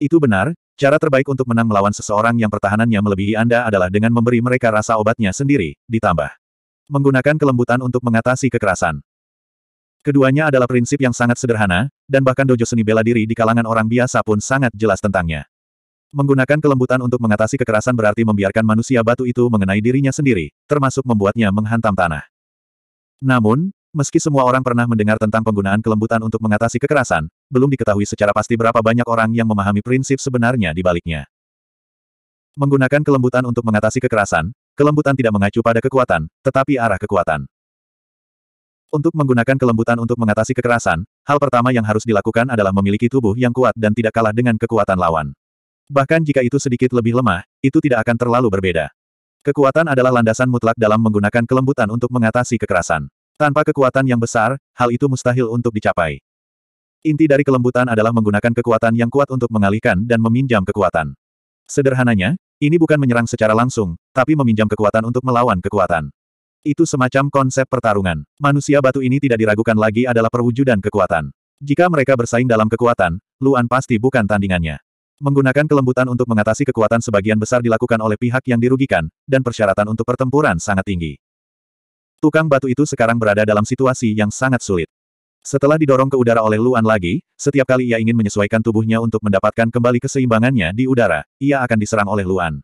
Itu benar, cara terbaik untuk menang melawan seseorang yang pertahanannya melebihi Anda adalah dengan memberi mereka rasa obatnya sendiri, ditambah menggunakan kelembutan untuk mengatasi kekerasan. Keduanya adalah prinsip yang sangat sederhana, dan bahkan dojo seni bela diri di kalangan orang biasa pun sangat jelas tentangnya. Menggunakan kelembutan untuk mengatasi kekerasan berarti membiarkan manusia batu itu mengenai dirinya sendiri, termasuk membuatnya menghantam tanah. Namun, meski semua orang pernah mendengar tentang penggunaan kelembutan untuk mengatasi kekerasan, belum diketahui secara pasti berapa banyak orang yang memahami prinsip sebenarnya di baliknya. Menggunakan kelembutan untuk mengatasi kekerasan, kelembutan tidak mengacu pada kekuatan, tetapi arah kekuatan. Untuk menggunakan kelembutan untuk mengatasi kekerasan, hal pertama yang harus dilakukan adalah memiliki tubuh yang kuat dan tidak kalah dengan kekuatan lawan. Bahkan jika itu sedikit lebih lemah, itu tidak akan terlalu berbeda. Kekuatan adalah landasan mutlak dalam menggunakan kelembutan untuk mengatasi kekerasan. Tanpa kekuatan yang besar, hal itu mustahil untuk dicapai. Inti dari kelembutan adalah menggunakan kekuatan yang kuat untuk mengalihkan dan meminjam kekuatan. Sederhananya, ini bukan menyerang secara langsung, tapi meminjam kekuatan untuk melawan kekuatan. Itu semacam konsep pertarungan. Manusia batu ini tidak diragukan lagi adalah perwujudan kekuatan. Jika mereka bersaing dalam kekuatan, Luan pasti bukan tandingannya. Menggunakan kelembutan untuk mengatasi kekuatan sebagian besar dilakukan oleh pihak yang dirugikan, dan persyaratan untuk pertempuran sangat tinggi. Tukang batu itu sekarang berada dalam situasi yang sangat sulit. Setelah didorong ke udara oleh Luan lagi, setiap kali ia ingin menyesuaikan tubuhnya untuk mendapatkan kembali keseimbangannya di udara, ia akan diserang oleh Luan.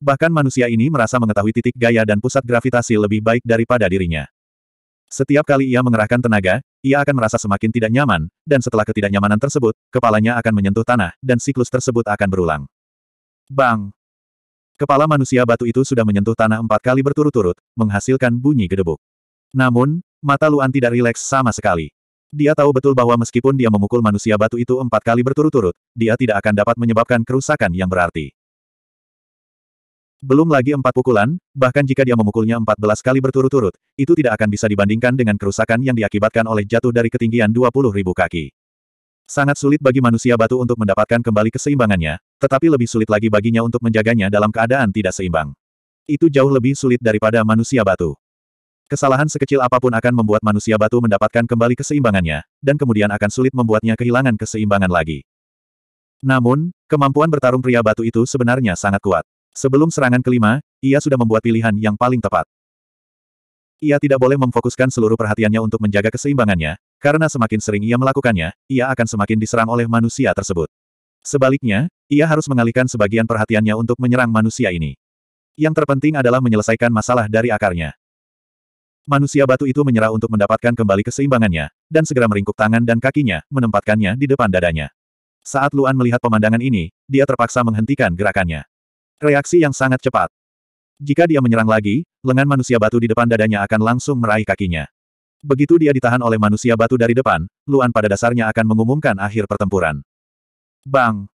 Bahkan manusia ini merasa mengetahui titik gaya dan pusat gravitasi lebih baik daripada dirinya. Setiap kali ia mengerahkan tenaga, ia akan merasa semakin tidak nyaman, dan setelah ketidaknyamanan tersebut, kepalanya akan menyentuh tanah, dan siklus tersebut akan berulang. Bang! Kepala manusia batu itu sudah menyentuh tanah empat kali berturut-turut, menghasilkan bunyi gedebuk. Namun, mata Luan tidak rileks sama sekali. Dia tahu betul bahwa meskipun dia memukul manusia batu itu empat kali berturut-turut, dia tidak akan dapat menyebabkan kerusakan yang berarti. Belum lagi empat pukulan, bahkan jika dia memukulnya empat belas kali berturut-turut, itu tidak akan bisa dibandingkan dengan kerusakan yang diakibatkan oleh jatuh dari ketinggian puluh ribu kaki. Sangat sulit bagi manusia batu untuk mendapatkan kembali keseimbangannya, tetapi lebih sulit lagi baginya untuk menjaganya dalam keadaan tidak seimbang. Itu jauh lebih sulit daripada manusia batu. Kesalahan sekecil apa pun akan membuat manusia batu mendapatkan kembali keseimbangannya, dan kemudian akan sulit membuatnya kehilangan keseimbangan lagi. Namun, kemampuan bertarung pria batu itu sebenarnya sangat kuat. Sebelum serangan kelima, ia sudah membuat pilihan yang paling tepat. Ia tidak boleh memfokuskan seluruh perhatiannya untuk menjaga keseimbangannya, karena semakin sering ia melakukannya, ia akan semakin diserang oleh manusia tersebut. Sebaliknya, ia harus mengalihkan sebagian perhatiannya untuk menyerang manusia ini. Yang terpenting adalah menyelesaikan masalah dari akarnya. Manusia batu itu menyerah untuk mendapatkan kembali keseimbangannya, dan segera meringkuk tangan dan kakinya, menempatkannya di depan dadanya. Saat Luan melihat pemandangan ini, dia terpaksa menghentikan gerakannya. Reaksi yang sangat cepat. Jika dia menyerang lagi, lengan manusia batu di depan dadanya akan langsung meraih kakinya. Begitu dia ditahan oleh manusia batu dari depan, Luan pada dasarnya akan mengumumkan akhir pertempuran. Bang!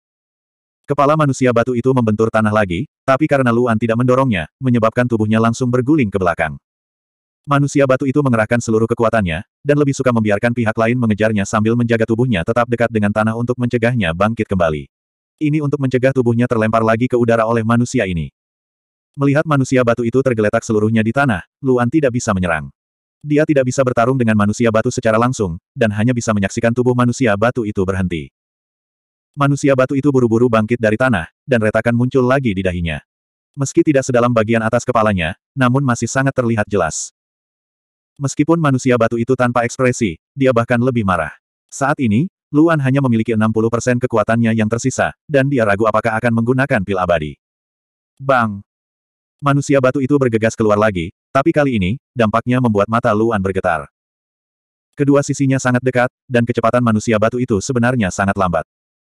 Kepala manusia batu itu membentur tanah lagi, tapi karena Luan tidak mendorongnya, menyebabkan tubuhnya langsung berguling ke belakang. Manusia batu itu mengerahkan seluruh kekuatannya, dan lebih suka membiarkan pihak lain mengejarnya sambil menjaga tubuhnya tetap dekat dengan tanah untuk mencegahnya bangkit kembali. Ini untuk mencegah tubuhnya terlempar lagi ke udara oleh manusia ini. Melihat manusia batu itu tergeletak seluruhnya di tanah, Luan tidak bisa menyerang. Dia tidak bisa bertarung dengan manusia batu secara langsung, dan hanya bisa menyaksikan tubuh manusia batu itu berhenti. Manusia batu itu buru-buru bangkit dari tanah, dan retakan muncul lagi di dahinya. Meski tidak sedalam bagian atas kepalanya, namun masih sangat terlihat jelas. Meskipun manusia batu itu tanpa ekspresi, dia bahkan lebih marah. Saat ini, Luan hanya memiliki 60% kekuatannya yang tersisa, dan dia ragu apakah akan menggunakan pil abadi. Bang! Manusia batu itu bergegas keluar lagi, tapi kali ini, dampaknya membuat mata Luan bergetar. Kedua sisinya sangat dekat, dan kecepatan manusia batu itu sebenarnya sangat lambat.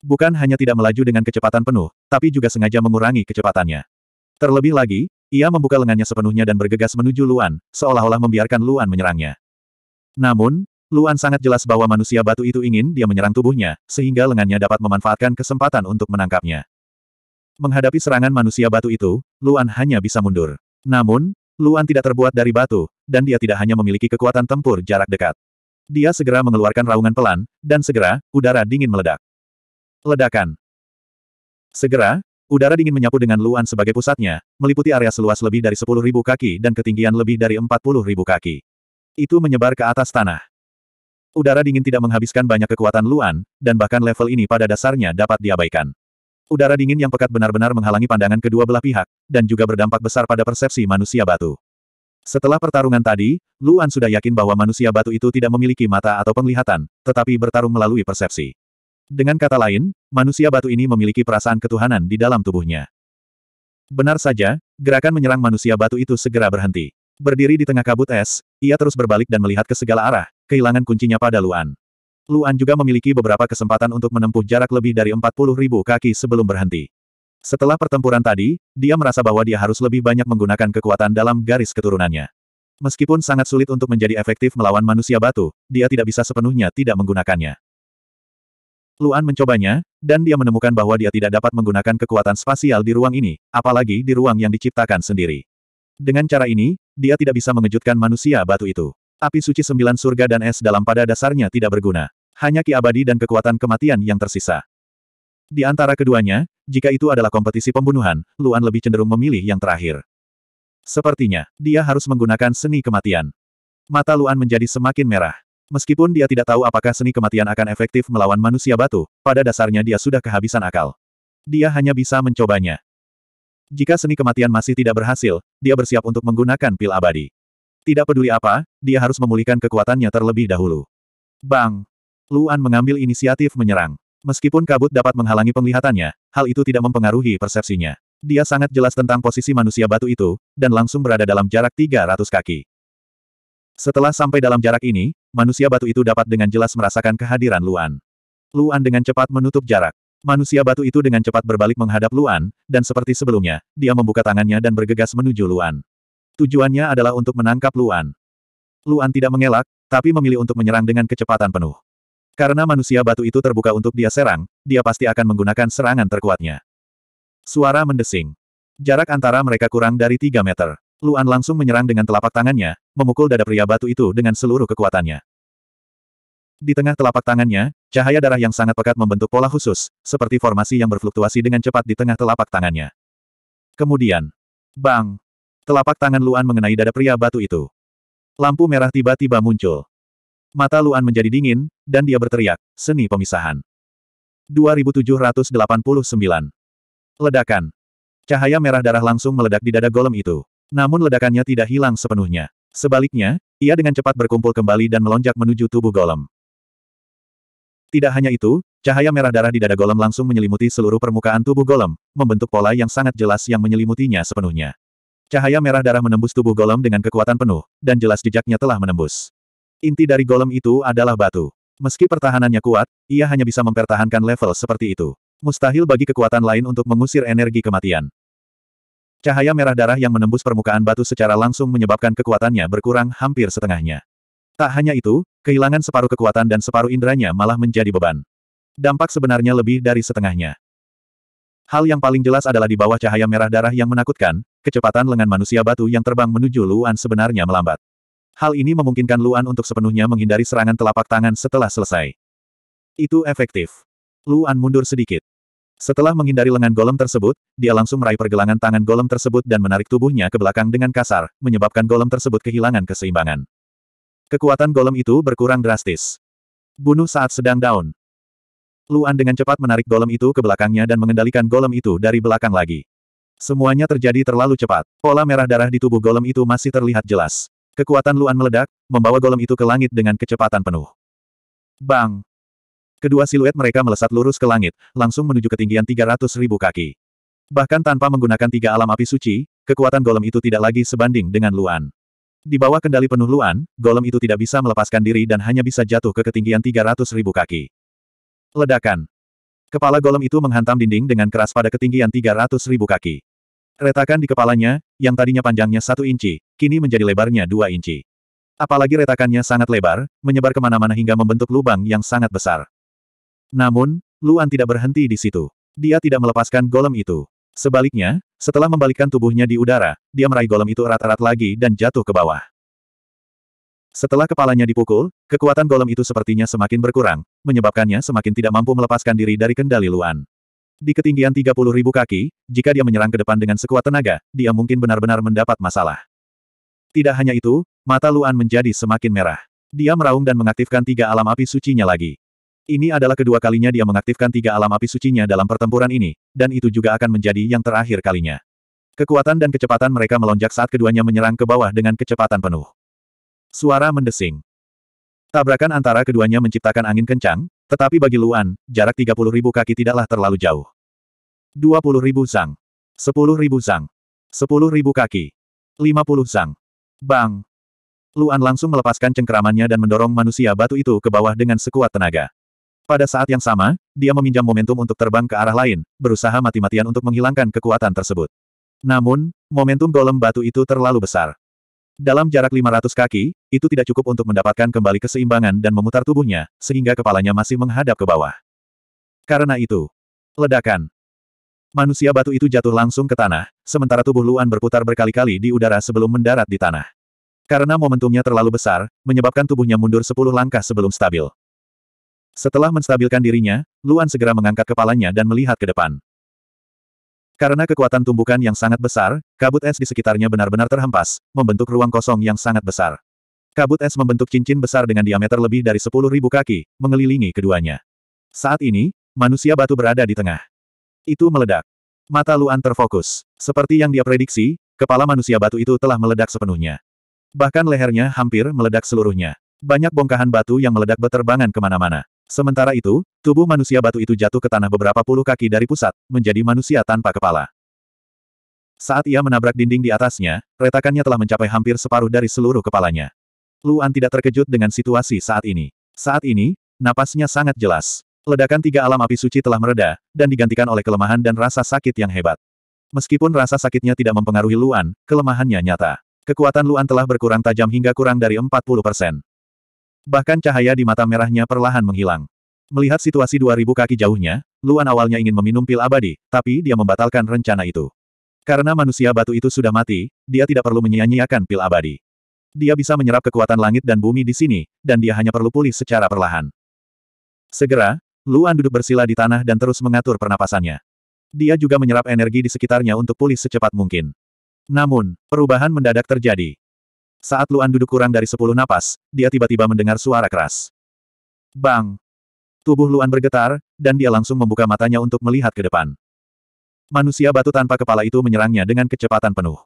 Bukan hanya tidak melaju dengan kecepatan penuh, tapi juga sengaja mengurangi kecepatannya. Terlebih lagi, ia membuka lengannya sepenuhnya dan bergegas menuju Luan, seolah-olah membiarkan Luan menyerangnya. Namun, Luan sangat jelas bahwa manusia batu itu ingin dia menyerang tubuhnya, sehingga lengannya dapat memanfaatkan kesempatan untuk menangkapnya. Menghadapi serangan manusia batu itu, Luan hanya bisa mundur. Namun, Luan tidak terbuat dari batu, dan dia tidak hanya memiliki kekuatan tempur jarak dekat. Dia segera mengeluarkan raungan pelan, dan segera, udara dingin meledak. Ledakan. Segera, udara dingin menyapu dengan Luan sebagai pusatnya, meliputi area seluas lebih dari 10.000 kaki dan ketinggian lebih dari 40.000 kaki. Itu menyebar ke atas tanah. Udara dingin tidak menghabiskan banyak kekuatan Luan, dan bahkan level ini pada dasarnya dapat diabaikan. Udara dingin yang pekat benar-benar menghalangi pandangan kedua belah pihak, dan juga berdampak besar pada persepsi manusia batu. Setelah pertarungan tadi, Luan sudah yakin bahwa manusia batu itu tidak memiliki mata atau penglihatan, tetapi bertarung melalui persepsi. Dengan kata lain, manusia batu ini memiliki perasaan ketuhanan di dalam tubuhnya. Benar saja, gerakan menyerang manusia batu itu segera berhenti. Berdiri di tengah kabut es, ia terus berbalik dan melihat ke segala arah, kehilangan kuncinya pada Luan. Luan juga memiliki beberapa kesempatan untuk menempuh jarak lebih dari 40 ribu kaki sebelum berhenti. Setelah pertempuran tadi, dia merasa bahwa dia harus lebih banyak menggunakan kekuatan dalam garis keturunannya. Meskipun sangat sulit untuk menjadi efektif melawan manusia batu, dia tidak bisa sepenuhnya tidak menggunakannya. Luan mencobanya, dan dia menemukan bahwa dia tidak dapat menggunakan kekuatan spasial di ruang ini, apalagi di ruang yang diciptakan sendiri. Dengan cara ini, dia tidak bisa mengejutkan manusia batu itu. Api suci sembilan surga dan es dalam pada dasarnya tidak berguna. Hanya ki abadi dan kekuatan kematian yang tersisa. Di antara keduanya, jika itu adalah kompetisi pembunuhan, Luan lebih cenderung memilih yang terakhir. Sepertinya, dia harus menggunakan seni kematian. Mata Luan menjadi semakin merah. Meskipun dia tidak tahu apakah seni kematian akan efektif melawan manusia batu, pada dasarnya dia sudah kehabisan akal. Dia hanya bisa mencobanya. Jika seni kematian masih tidak berhasil, dia bersiap untuk menggunakan pil abadi. Tidak peduli apa, dia harus memulihkan kekuatannya terlebih dahulu. Bang! Luan mengambil inisiatif menyerang. Meskipun kabut dapat menghalangi penglihatannya, hal itu tidak mempengaruhi persepsinya. Dia sangat jelas tentang posisi manusia batu itu, dan langsung berada dalam jarak 300 kaki. Setelah sampai dalam jarak ini, manusia batu itu dapat dengan jelas merasakan kehadiran Luan. Luan dengan cepat menutup jarak. Manusia batu itu dengan cepat berbalik menghadap Luan, dan seperti sebelumnya, dia membuka tangannya dan bergegas menuju Luan. Tujuannya adalah untuk menangkap Luan. Luan tidak mengelak, tapi memilih untuk menyerang dengan kecepatan penuh. Karena manusia batu itu terbuka untuk dia serang, dia pasti akan menggunakan serangan terkuatnya. Suara mendesing. Jarak antara mereka kurang dari 3 meter. Luan langsung menyerang dengan telapak tangannya, memukul dada pria batu itu dengan seluruh kekuatannya. Di tengah telapak tangannya, cahaya darah yang sangat pekat membentuk pola khusus, seperti formasi yang berfluktuasi dengan cepat di tengah telapak tangannya. Kemudian, bang! Telapak tangan Luan mengenai dada pria batu itu. Lampu merah tiba-tiba muncul. Mata Luan menjadi dingin, dan dia berteriak, seni pemisahan. 2789. Ledakan. Cahaya merah darah langsung meledak di dada golem itu. Namun ledakannya tidak hilang sepenuhnya. Sebaliknya, ia dengan cepat berkumpul kembali dan melonjak menuju tubuh golem. Tidak hanya itu, cahaya merah darah di dada golem langsung menyelimuti seluruh permukaan tubuh golem, membentuk pola yang sangat jelas yang menyelimutinya sepenuhnya. Cahaya merah darah menembus tubuh golem dengan kekuatan penuh, dan jelas jejaknya telah menembus. Inti dari golem itu adalah batu. Meski pertahanannya kuat, ia hanya bisa mempertahankan level seperti itu. Mustahil bagi kekuatan lain untuk mengusir energi kematian. Cahaya merah darah yang menembus permukaan batu secara langsung menyebabkan kekuatannya berkurang hampir setengahnya. Tak hanya itu, kehilangan separuh kekuatan dan separuh inderanya malah menjadi beban. Dampak sebenarnya lebih dari setengahnya. Hal yang paling jelas adalah di bawah cahaya merah darah yang menakutkan, kecepatan lengan manusia batu yang terbang menuju Luan sebenarnya melambat. Hal ini memungkinkan Luan untuk sepenuhnya menghindari serangan telapak tangan setelah selesai. Itu efektif. Luan mundur sedikit. Setelah menghindari lengan golem tersebut, dia langsung meraih pergelangan tangan golem tersebut dan menarik tubuhnya ke belakang dengan kasar, menyebabkan golem tersebut kehilangan keseimbangan. Kekuatan golem itu berkurang drastis. Bunuh saat sedang down. Luan dengan cepat menarik golem itu ke belakangnya dan mengendalikan golem itu dari belakang lagi. Semuanya terjadi terlalu cepat. Pola merah darah di tubuh golem itu masih terlihat jelas. Kekuatan Luan meledak, membawa golem itu ke langit dengan kecepatan penuh. Bang! Kedua siluet mereka melesat lurus ke langit, langsung menuju ketinggian 300 ribu kaki. Bahkan tanpa menggunakan tiga alam api suci, kekuatan golem itu tidak lagi sebanding dengan Luan. Di bawah kendali penuh Luan, golem itu tidak bisa melepaskan diri dan hanya bisa jatuh ke ketinggian 300 ribu kaki. Ledakan. Kepala golem itu menghantam dinding dengan keras pada ketinggian 300 ribu kaki. Retakan di kepalanya, yang tadinya panjangnya satu inci, kini menjadi lebarnya dua inci. Apalagi retakannya sangat lebar, menyebar ke mana-mana hingga membentuk lubang yang sangat besar. Namun, Luan tidak berhenti di situ. Dia tidak melepaskan golem itu. Sebaliknya, setelah membalikkan tubuhnya di udara, dia meraih golem itu erat-erat lagi dan jatuh ke bawah. Setelah kepalanya dipukul, kekuatan golem itu sepertinya semakin berkurang, menyebabkannya semakin tidak mampu melepaskan diri dari kendali Luan. Di ketinggian 30 ribu kaki, jika dia menyerang ke depan dengan sekuat tenaga, dia mungkin benar-benar mendapat masalah. Tidak hanya itu, mata Luan menjadi semakin merah. Dia meraung dan mengaktifkan tiga alam api sucinya lagi. Ini adalah kedua kalinya dia mengaktifkan tiga alam api sucinya dalam pertempuran ini, dan itu juga akan menjadi yang terakhir kalinya. Kekuatan dan kecepatan mereka melonjak saat keduanya menyerang ke bawah dengan kecepatan penuh. Suara mendesing. Tabrakan antara keduanya menciptakan angin kencang, tetapi bagi Luan, jarak 30 ribu kaki tidaklah terlalu jauh. 20 ribu zang. 10 ribu zang. 10 ribu kaki. 50 zang. Bang! Luan langsung melepaskan cengkeramannya dan mendorong manusia batu itu ke bawah dengan sekuat tenaga. Pada saat yang sama, dia meminjam momentum untuk terbang ke arah lain, berusaha mati-matian untuk menghilangkan kekuatan tersebut. Namun, momentum golem batu itu terlalu besar. Dalam jarak 500 kaki, itu tidak cukup untuk mendapatkan kembali keseimbangan dan memutar tubuhnya, sehingga kepalanya masih menghadap ke bawah. Karena itu, ledakan. Manusia batu itu jatuh langsung ke tanah, sementara tubuh Luan berputar berkali-kali di udara sebelum mendarat di tanah. Karena momentumnya terlalu besar, menyebabkan tubuhnya mundur 10 langkah sebelum stabil. Setelah menstabilkan dirinya, Luan segera mengangkat kepalanya dan melihat ke depan. Karena kekuatan tumbukan yang sangat besar, kabut es di sekitarnya benar-benar terhempas, membentuk ruang kosong yang sangat besar. Kabut es membentuk cincin besar dengan diameter lebih dari 10.000 kaki, mengelilingi keduanya. Saat ini, manusia batu berada di tengah. Itu meledak. Mata Luan terfokus. Seperti yang dia prediksi, kepala manusia batu itu telah meledak sepenuhnya. Bahkan lehernya hampir meledak seluruhnya. Banyak bongkahan batu yang meledak beterbangan ke mana-mana. Sementara itu, tubuh manusia batu itu jatuh ke tanah beberapa puluh kaki dari pusat, menjadi manusia tanpa kepala. Saat ia menabrak dinding di atasnya, retakannya telah mencapai hampir separuh dari seluruh kepalanya. Luan tidak terkejut dengan situasi saat ini. Saat ini, napasnya sangat jelas. Ledakan tiga alam api suci telah mereda, dan digantikan oleh kelemahan dan rasa sakit yang hebat. Meskipun rasa sakitnya tidak mempengaruhi Luan, kelemahannya nyata. Kekuatan Luan telah berkurang tajam hingga kurang dari 40 persen. Bahkan cahaya di mata merahnya perlahan menghilang. Melihat situasi 2000 kaki jauhnya, Luan awalnya ingin meminum pil abadi, tapi dia membatalkan rencana itu. Karena manusia batu itu sudah mati, dia tidak perlu menyia-nyiakan pil abadi. Dia bisa menyerap kekuatan langit dan bumi di sini, dan dia hanya perlu pulih secara perlahan. Segera, Luan duduk bersila di tanah dan terus mengatur pernapasannya. Dia juga menyerap energi di sekitarnya untuk pulih secepat mungkin. Namun, perubahan mendadak terjadi. Saat Luan duduk kurang dari sepuluh napas, dia tiba-tiba mendengar suara keras. Bang! Tubuh Luan bergetar, dan dia langsung membuka matanya untuk melihat ke depan. Manusia batu tanpa kepala itu menyerangnya dengan kecepatan penuh.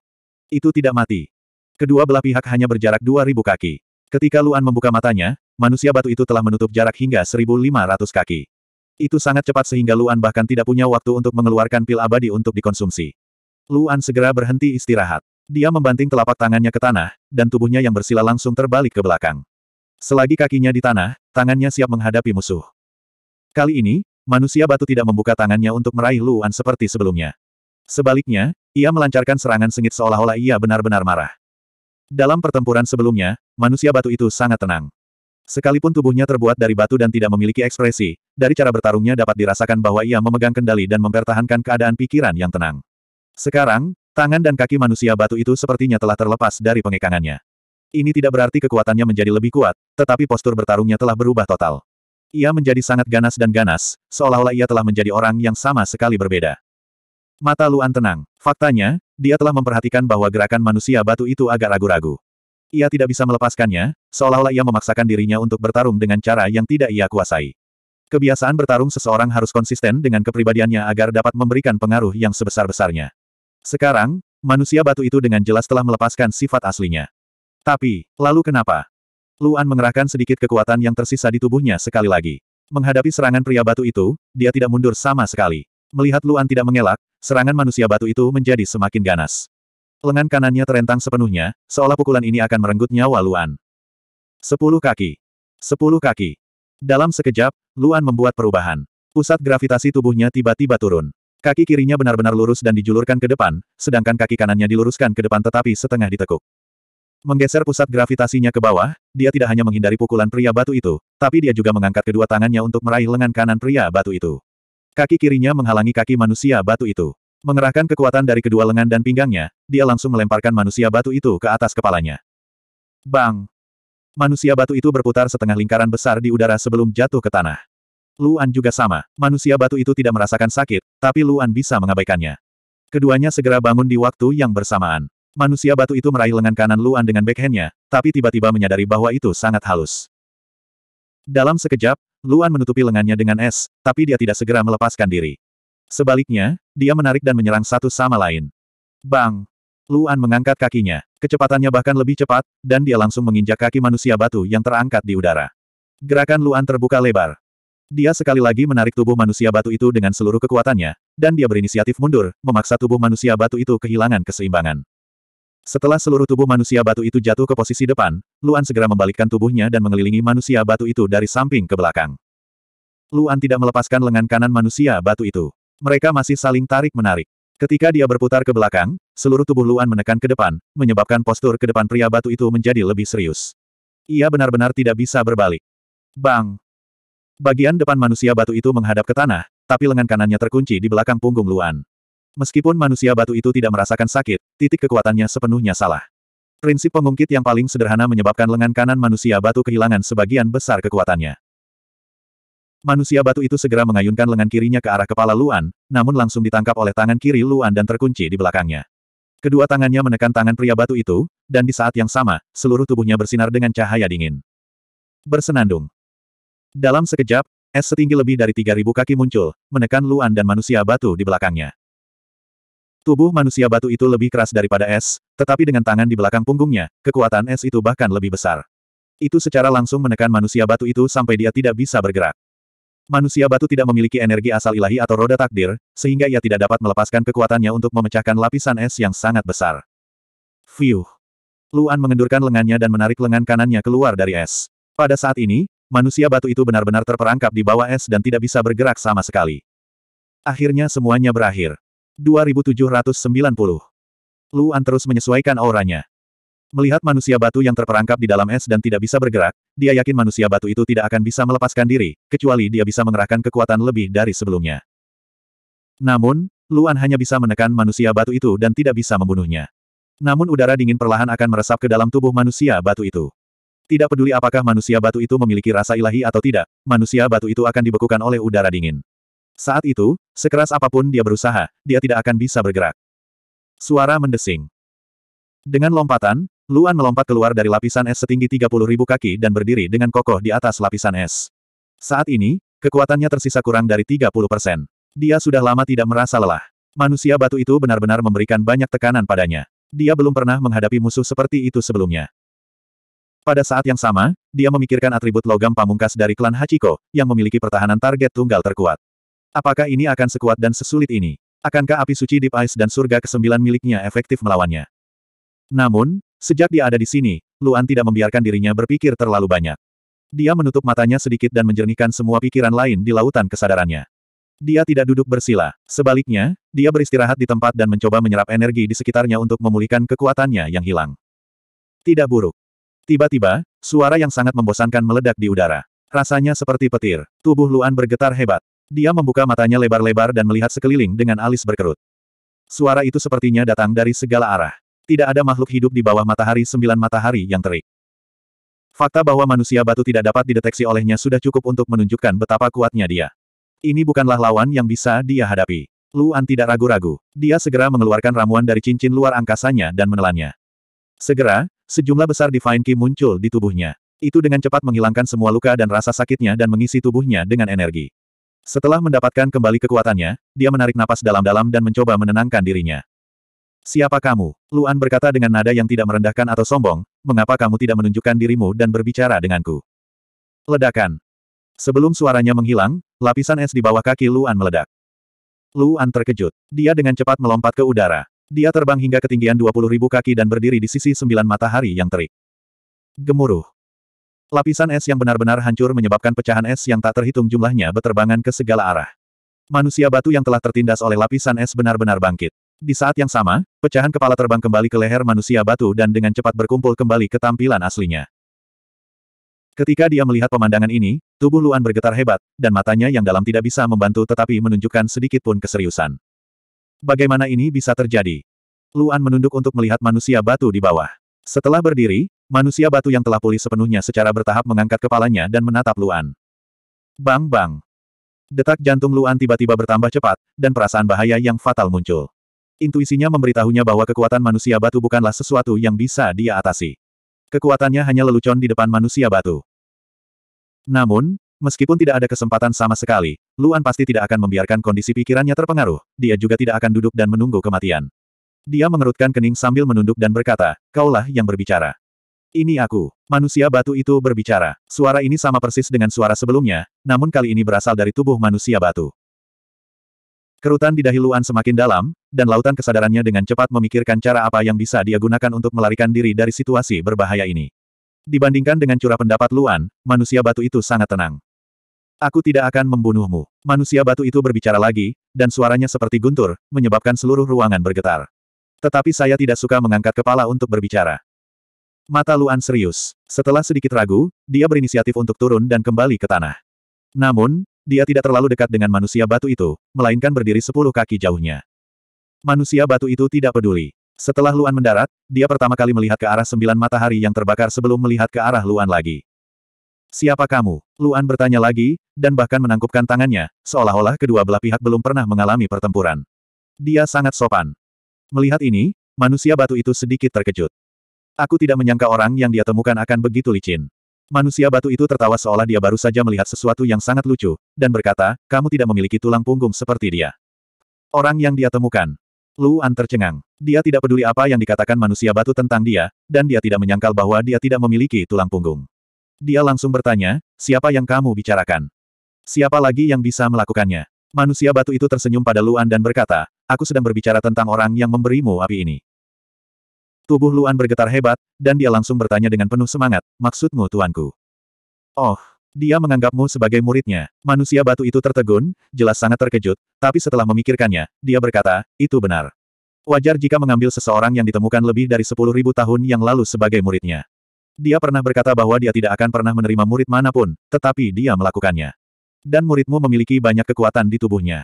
Itu tidak mati. Kedua belah pihak hanya berjarak 2000 kaki. Ketika Luan membuka matanya, manusia batu itu telah menutup jarak hingga 1500 kaki. Itu sangat cepat sehingga Luan bahkan tidak punya waktu untuk mengeluarkan pil abadi untuk dikonsumsi. Luan segera berhenti istirahat. Dia membanting telapak tangannya ke tanah, dan tubuhnya yang bersila langsung terbalik ke belakang. Selagi kakinya di tanah, tangannya siap menghadapi musuh. Kali ini, manusia batu tidak membuka tangannya untuk meraih Luan seperti sebelumnya. Sebaliknya, ia melancarkan serangan sengit seolah-olah ia benar-benar marah. Dalam pertempuran sebelumnya, manusia batu itu sangat tenang. Sekalipun tubuhnya terbuat dari batu dan tidak memiliki ekspresi, dari cara bertarungnya dapat dirasakan bahwa ia memegang kendali dan mempertahankan keadaan pikiran yang tenang. Sekarang, tangan dan kaki manusia batu itu sepertinya telah terlepas dari pengekangannya. Ini tidak berarti kekuatannya menjadi lebih kuat, tetapi postur bertarungnya telah berubah total. Ia menjadi sangat ganas dan ganas, seolah-olah ia telah menjadi orang yang sama sekali berbeda. Mata Luan tenang. Faktanya, dia telah memperhatikan bahwa gerakan manusia batu itu agak ragu-ragu. Ia tidak bisa melepaskannya, seolah-olah ia memaksakan dirinya untuk bertarung dengan cara yang tidak ia kuasai. Kebiasaan bertarung seseorang harus konsisten dengan kepribadiannya agar dapat memberikan pengaruh yang sebesar-besarnya. Sekarang, manusia batu itu dengan jelas telah melepaskan sifat aslinya. Tapi, lalu kenapa? Luan mengerahkan sedikit kekuatan yang tersisa di tubuhnya sekali lagi. Menghadapi serangan pria batu itu, dia tidak mundur sama sekali. Melihat Luan tidak mengelak, serangan manusia batu itu menjadi semakin ganas. Lengan kanannya terentang sepenuhnya, seolah pukulan ini akan merenggut nyawa Luan. Sepuluh kaki. Sepuluh kaki. Dalam sekejap, Luan membuat perubahan. Pusat gravitasi tubuhnya tiba-tiba turun. Kaki kirinya benar-benar lurus dan dijulurkan ke depan, sedangkan kaki kanannya diluruskan ke depan tetapi setengah ditekuk. Menggeser pusat gravitasinya ke bawah, dia tidak hanya menghindari pukulan pria batu itu, tapi dia juga mengangkat kedua tangannya untuk meraih lengan kanan pria batu itu. Kaki kirinya menghalangi kaki manusia batu itu. Mengerahkan kekuatan dari kedua lengan dan pinggangnya, dia langsung melemparkan manusia batu itu ke atas kepalanya. Bang! Manusia batu itu berputar setengah lingkaran besar di udara sebelum jatuh ke tanah. Luan juga sama. Manusia batu itu tidak merasakan sakit, tapi Luan bisa mengabaikannya. Keduanya segera bangun di waktu yang bersamaan. Manusia batu itu meraih lengan kanan Luan dengan backhandnya, tapi tiba-tiba menyadari bahwa itu sangat halus. Dalam sekejap, Luan menutupi lengannya dengan es, tapi dia tidak segera melepaskan diri. Sebaliknya, dia menarik dan menyerang satu sama lain. Bang! Luan mengangkat kakinya. Kecepatannya bahkan lebih cepat, dan dia langsung menginjak kaki manusia batu yang terangkat di udara. Gerakan Luan terbuka lebar. Dia sekali lagi menarik tubuh manusia batu itu dengan seluruh kekuatannya, dan dia berinisiatif mundur, memaksa tubuh manusia batu itu kehilangan keseimbangan. Setelah seluruh tubuh manusia batu itu jatuh ke posisi depan, Luan segera membalikkan tubuhnya dan mengelilingi manusia batu itu dari samping ke belakang. Luan tidak melepaskan lengan kanan manusia batu itu. Mereka masih saling tarik-menarik. Ketika dia berputar ke belakang, seluruh tubuh Luan menekan ke depan, menyebabkan postur ke depan pria batu itu menjadi lebih serius. Ia benar-benar tidak bisa berbalik. Bang! Bagian depan manusia batu itu menghadap ke tanah, tapi lengan kanannya terkunci di belakang punggung Luan. Meskipun manusia batu itu tidak merasakan sakit, titik kekuatannya sepenuhnya salah. Prinsip pengungkit yang paling sederhana menyebabkan lengan kanan manusia batu kehilangan sebagian besar kekuatannya. Manusia batu itu segera mengayunkan lengan kirinya ke arah kepala Luan, namun langsung ditangkap oleh tangan kiri Luan dan terkunci di belakangnya. Kedua tangannya menekan tangan pria batu itu, dan di saat yang sama, seluruh tubuhnya bersinar dengan cahaya dingin. Bersenandung. Dalam sekejap, es setinggi lebih dari 3.000 kaki muncul, menekan Luan dan manusia batu di belakangnya. Tubuh manusia batu itu lebih keras daripada es, tetapi dengan tangan di belakang punggungnya, kekuatan es itu bahkan lebih besar. Itu secara langsung menekan manusia batu itu sampai dia tidak bisa bergerak. Manusia batu tidak memiliki energi asal ilahi atau roda takdir, sehingga ia tidak dapat melepaskan kekuatannya untuk memecahkan lapisan es yang sangat besar. Fiuh. Luan mengendurkan lengannya dan menarik lengan kanannya keluar dari es. Pada saat ini, manusia batu itu benar-benar terperangkap di bawah es dan tidak bisa bergerak sama sekali. Akhirnya semuanya berakhir. 2790. Luan terus menyesuaikan auranya. Melihat manusia batu yang terperangkap di dalam es dan tidak bisa bergerak, dia yakin manusia batu itu tidak akan bisa melepaskan diri, kecuali dia bisa mengerahkan kekuatan lebih dari sebelumnya. Namun, Luan hanya bisa menekan manusia batu itu dan tidak bisa membunuhnya. Namun udara dingin perlahan akan meresap ke dalam tubuh manusia batu itu. Tidak peduli apakah manusia batu itu memiliki rasa ilahi atau tidak, manusia batu itu akan dibekukan oleh udara dingin. Saat itu, sekeras apa pun dia berusaha, dia tidak akan bisa bergerak. Suara mendesing. Dengan lompatan, Luan melompat keluar dari lapisan es setinggi 30.000 kaki dan berdiri dengan kokoh di atas lapisan es. Saat ini, kekuatannya tersisa kurang dari 30 persen. Dia sudah lama tidak merasa lelah. Manusia batu itu benar-benar memberikan banyak tekanan padanya. Dia belum pernah menghadapi musuh seperti itu sebelumnya. Pada saat yang sama, dia memikirkan atribut logam pamungkas dari klan Hachiko, yang memiliki pertahanan target tunggal terkuat. Apakah ini akan sekuat dan sesulit ini? Akankah api suci Deep Ice dan surga kesembilan miliknya efektif melawannya? Namun, Sejak dia ada di sini, Luan tidak membiarkan dirinya berpikir terlalu banyak. Dia menutup matanya sedikit dan menjernihkan semua pikiran lain di lautan kesadarannya. Dia tidak duduk bersila. Sebaliknya, dia beristirahat di tempat dan mencoba menyerap energi di sekitarnya untuk memulihkan kekuatannya yang hilang. Tidak buruk. Tiba-tiba, suara yang sangat membosankan meledak di udara. Rasanya seperti petir. Tubuh Luan bergetar hebat. Dia membuka matanya lebar-lebar dan melihat sekeliling dengan alis berkerut. Suara itu sepertinya datang dari segala arah. Tidak ada makhluk hidup di bawah matahari sembilan matahari yang terik. Fakta bahwa manusia batu tidak dapat dideteksi olehnya sudah cukup untuk menunjukkan betapa kuatnya dia. Ini bukanlah lawan yang bisa dia hadapi. Luan tidak ragu-ragu. Dia segera mengeluarkan ramuan dari cincin luar angkasanya dan menelannya. Segera, sejumlah besar Divine Key muncul di tubuhnya. Itu dengan cepat menghilangkan semua luka dan rasa sakitnya dan mengisi tubuhnya dengan energi. Setelah mendapatkan kembali kekuatannya, dia menarik napas dalam-dalam dan mencoba menenangkan dirinya. Siapa kamu? Luan berkata dengan nada yang tidak merendahkan atau sombong, mengapa kamu tidak menunjukkan dirimu dan berbicara denganku? Ledakan. Sebelum suaranya menghilang, lapisan es di bawah kaki Luan meledak. Luan terkejut. Dia dengan cepat melompat ke udara. Dia terbang hingga ketinggian 20 ribu kaki dan berdiri di sisi sembilan matahari yang terik. Gemuruh. Lapisan es yang benar-benar hancur menyebabkan pecahan es yang tak terhitung jumlahnya beterbangan ke segala arah. Manusia batu yang telah tertindas oleh lapisan es benar-benar bangkit. Di saat yang sama, pecahan kepala terbang kembali ke leher manusia batu dan dengan cepat berkumpul kembali ke tampilan aslinya. Ketika dia melihat pemandangan ini, tubuh Luan bergetar hebat, dan matanya yang dalam tidak bisa membantu tetapi menunjukkan sedikit pun keseriusan. Bagaimana ini bisa terjadi? Luan menunduk untuk melihat manusia batu di bawah. Setelah berdiri, manusia batu yang telah pulih sepenuhnya secara bertahap mengangkat kepalanya dan menatap Luan. Bang-bang. Detak jantung Luan tiba-tiba bertambah cepat, dan perasaan bahaya yang fatal muncul. Intuisinya memberitahunya bahwa kekuatan manusia batu bukanlah sesuatu yang bisa dia atasi. Kekuatannya hanya lelucon di depan manusia batu. Namun, meskipun tidak ada kesempatan sama sekali, Luan pasti tidak akan membiarkan kondisi pikirannya terpengaruh, dia juga tidak akan duduk dan menunggu kematian. Dia mengerutkan kening sambil menunduk dan berkata, kaulah yang berbicara. Ini aku. Manusia batu itu berbicara. Suara ini sama persis dengan suara sebelumnya, namun kali ini berasal dari tubuh manusia batu. Kerutan di dahi Luan semakin dalam, dan lautan kesadarannya dengan cepat memikirkan cara apa yang bisa dia gunakan untuk melarikan diri dari situasi berbahaya ini. Dibandingkan dengan curah pendapat Luan, manusia batu itu sangat tenang. Aku tidak akan membunuhmu. Manusia batu itu berbicara lagi, dan suaranya seperti guntur, menyebabkan seluruh ruangan bergetar. Tetapi saya tidak suka mengangkat kepala untuk berbicara. Mata Luan serius. Setelah sedikit ragu, dia berinisiatif untuk turun dan kembali ke tanah. Namun, dia tidak terlalu dekat dengan manusia batu itu, melainkan berdiri sepuluh kaki jauhnya. Manusia batu itu tidak peduli. Setelah Luan mendarat, dia pertama kali melihat ke arah sembilan matahari yang terbakar sebelum melihat ke arah Luan lagi. Siapa kamu? Luan bertanya lagi, dan bahkan menangkupkan tangannya, seolah-olah kedua belah pihak belum pernah mengalami pertempuran. Dia sangat sopan. Melihat ini, manusia batu itu sedikit terkejut. Aku tidak menyangka orang yang dia temukan akan begitu licin. Manusia batu itu tertawa seolah dia baru saja melihat sesuatu yang sangat lucu, dan berkata, kamu tidak memiliki tulang punggung seperti dia. Orang yang dia temukan. Lu An tercengang. Dia tidak peduli apa yang dikatakan manusia batu tentang dia, dan dia tidak menyangkal bahwa dia tidak memiliki tulang punggung. Dia langsung bertanya, siapa yang kamu bicarakan? Siapa lagi yang bisa melakukannya? Manusia batu itu tersenyum pada Luan dan berkata, aku sedang berbicara tentang orang yang memberimu api ini. Tubuh Luan bergetar hebat, dan dia langsung bertanya dengan penuh semangat, maksudmu tuanku? Oh, dia menganggapmu sebagai muridnya. Manusia batu itu tertegun, jelas sangat terkejut, tapi setelah memikirkannya, dia berkata, itu benar. Wajar jika mengambil seseorang yang ditemukan lebih dari sepuluh ribu tahun yang lalu sebagai muridnya. Dia pernah berkata bahwa dia tidak akan pernah menerima murid mana pun, tetapi dia melakukannya. Dan muridmu memiliki banyak kekuatan di tubuhnya.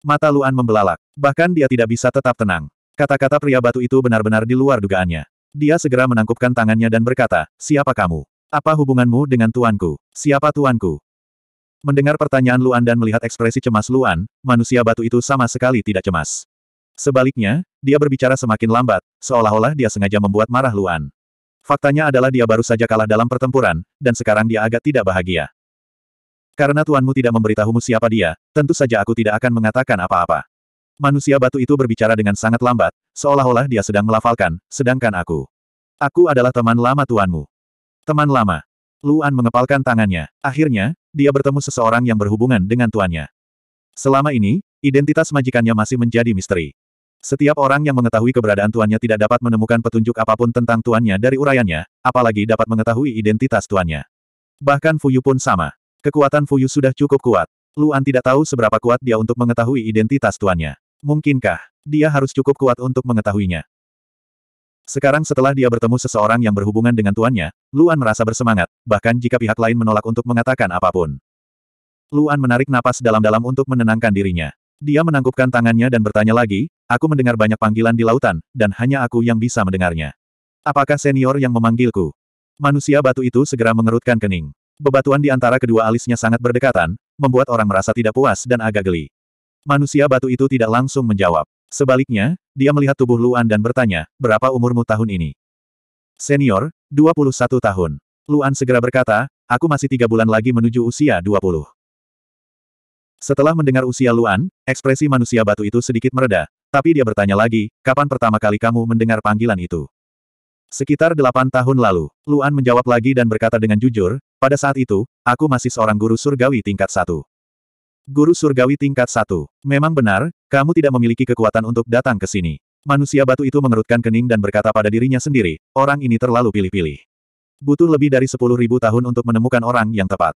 Mata Luan membelalak. Bahkan dia tidak bisa tetap tenang. Kata-kata pria batu itu benar-benar di luar dugaannya. Dia segera menangkupkan tangannya dan berkata, siapa kamu? Apa hubunganmu dengan tuanku? Siapa tuanku? Mendengar pertanyaan Luan dan melihat ekspresi cemas Luan, manusia batu itu sama sekali tidak cemas. Sebaliknya, dia berbicara semakin lambat, seolah-olah dia sengaja membuat marah Luan. Faktanya adalah dia baru saja kalah dalam pertempuran, dan sekarang dia agak tidak bahagia. Karena tuanmu tidak memberitahumu siapa dia, tentu saja aku tidak akan mengatakan apa-apa. Manusia batu itu berbicara dengan sangat lambat, seolah-olah dia sedang melafalkan, sedangkan aku. Aku adalah teman lama tuanmu. Teman lama. Luan mengepalkan tangannya. Akhirnya, dia bertemu seseorang yang berhubungan dengan tuannya. Selama ini, identitas majikannya masih menjadi misteri. Setiap orang yang mengetahui keberadaan tuannya tidak dapat menemukan petunjuk apa pun tentang tuannya dari uraiannya, apalagi dapat mengetahui identitas tuannya. Bahkan Fuyu pun sama. Kekuatan Fuyu sudah cukup kuat. Luan tidak tahu seberapa kuat dia untuk mengetahui identitas tuannya. Mungkinkah dia harus cukup kuat untuk mengetahuinya? Sekarang setelah dia bertemu seseorang yang berhubungan dengan tuannya, Luan merasa bersemangat, bahkan jika pihak lain menolak untuk mengatakan apa pun. Luan menarik napas dalam-dalam untuk menenangkan dirinya. Dia menangkupkan tangannya dan bertanya lagi, aku mendengar banyak panggilan di lautan, dan hanya aku yang bisa mendengarnya. Apakah senior yang memanggilku? Manusia batu itu segera mengerutkan kening. Bebatuan di antara kedua alisnya sangat berdekatan, membuat orang merasa tidak puas dan agak geli. Manusia batu itu tidak langsung menjawab. Sebaliknya, dia melihat tubuh Luan dan bertanya, berapa umurmu tahun ini? Senior, 21 tahun. Luan segera berkata, aku masih tiga bulan lagi menuju usia 20. Setelah mendengar usia Luan, ekspresi manusia batu itu sedikit mereda, tapi dia bertanya lagi, kapan pertama kali kamu mendengar panggilan itu? Sekitar delapan tahun lalu, Luan menjawab lagi dan berkata dengan jujur, pada saat itu, aku masih seorang guru surgawi tingkat satu. Guru surgawi tingkat satu. Memang benar, kamu tidak memiliki kekuatan untuk datang ke sini. Manusia batu itu mengerutkan kening dan berkata pada dirinya sendiri, orang ini terlalu pilih-pilih. Butuh lebih dari sepuluh ribu tahun untuk menemukan orang yang tepat.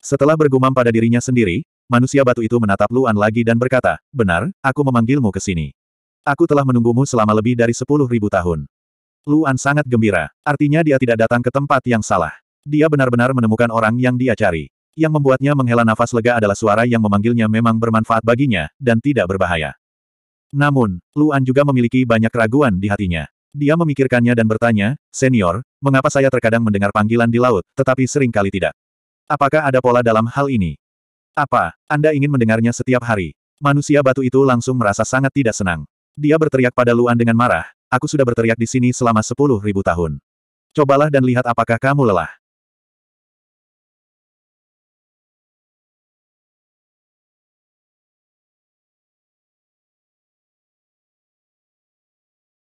Setelah bergumam pada dirinya sendiri, manusia batu itu menatap Luan lagi dan berkata, benar, aku memanggilmu ke sini. Aku telah menunggumu selama lebih dari sepuluh ribu tahun. Luan sangat gembira, artinya dia tidak datang ke tempat yang salah. Dia benar-benar menemukan orang yang dia cari. Yang membuatnya menghela nafas lega adalah suara yang memanggilnya memang bermanfaat baginya, dan tidak berbahaya. Namun, Luan juga memiliki banyak keraguan di hatinya. Dia memikirkannya dan bertanya, Senior, mengapa saya terkadang mendengar panggilan di laut, tetapi sering kali tidak? Apakah ada pola dalam hal ini? Apa, Anda ingin mendengarnya setiap hari? Manusia batu itu langsung merasa sangat tidak senang. Dia berteriak pada Luan dengan marah, aku sudah berteriak di sini selama sepuluh ribu tahun. Cobalah dan lihat apakah kamu lelah.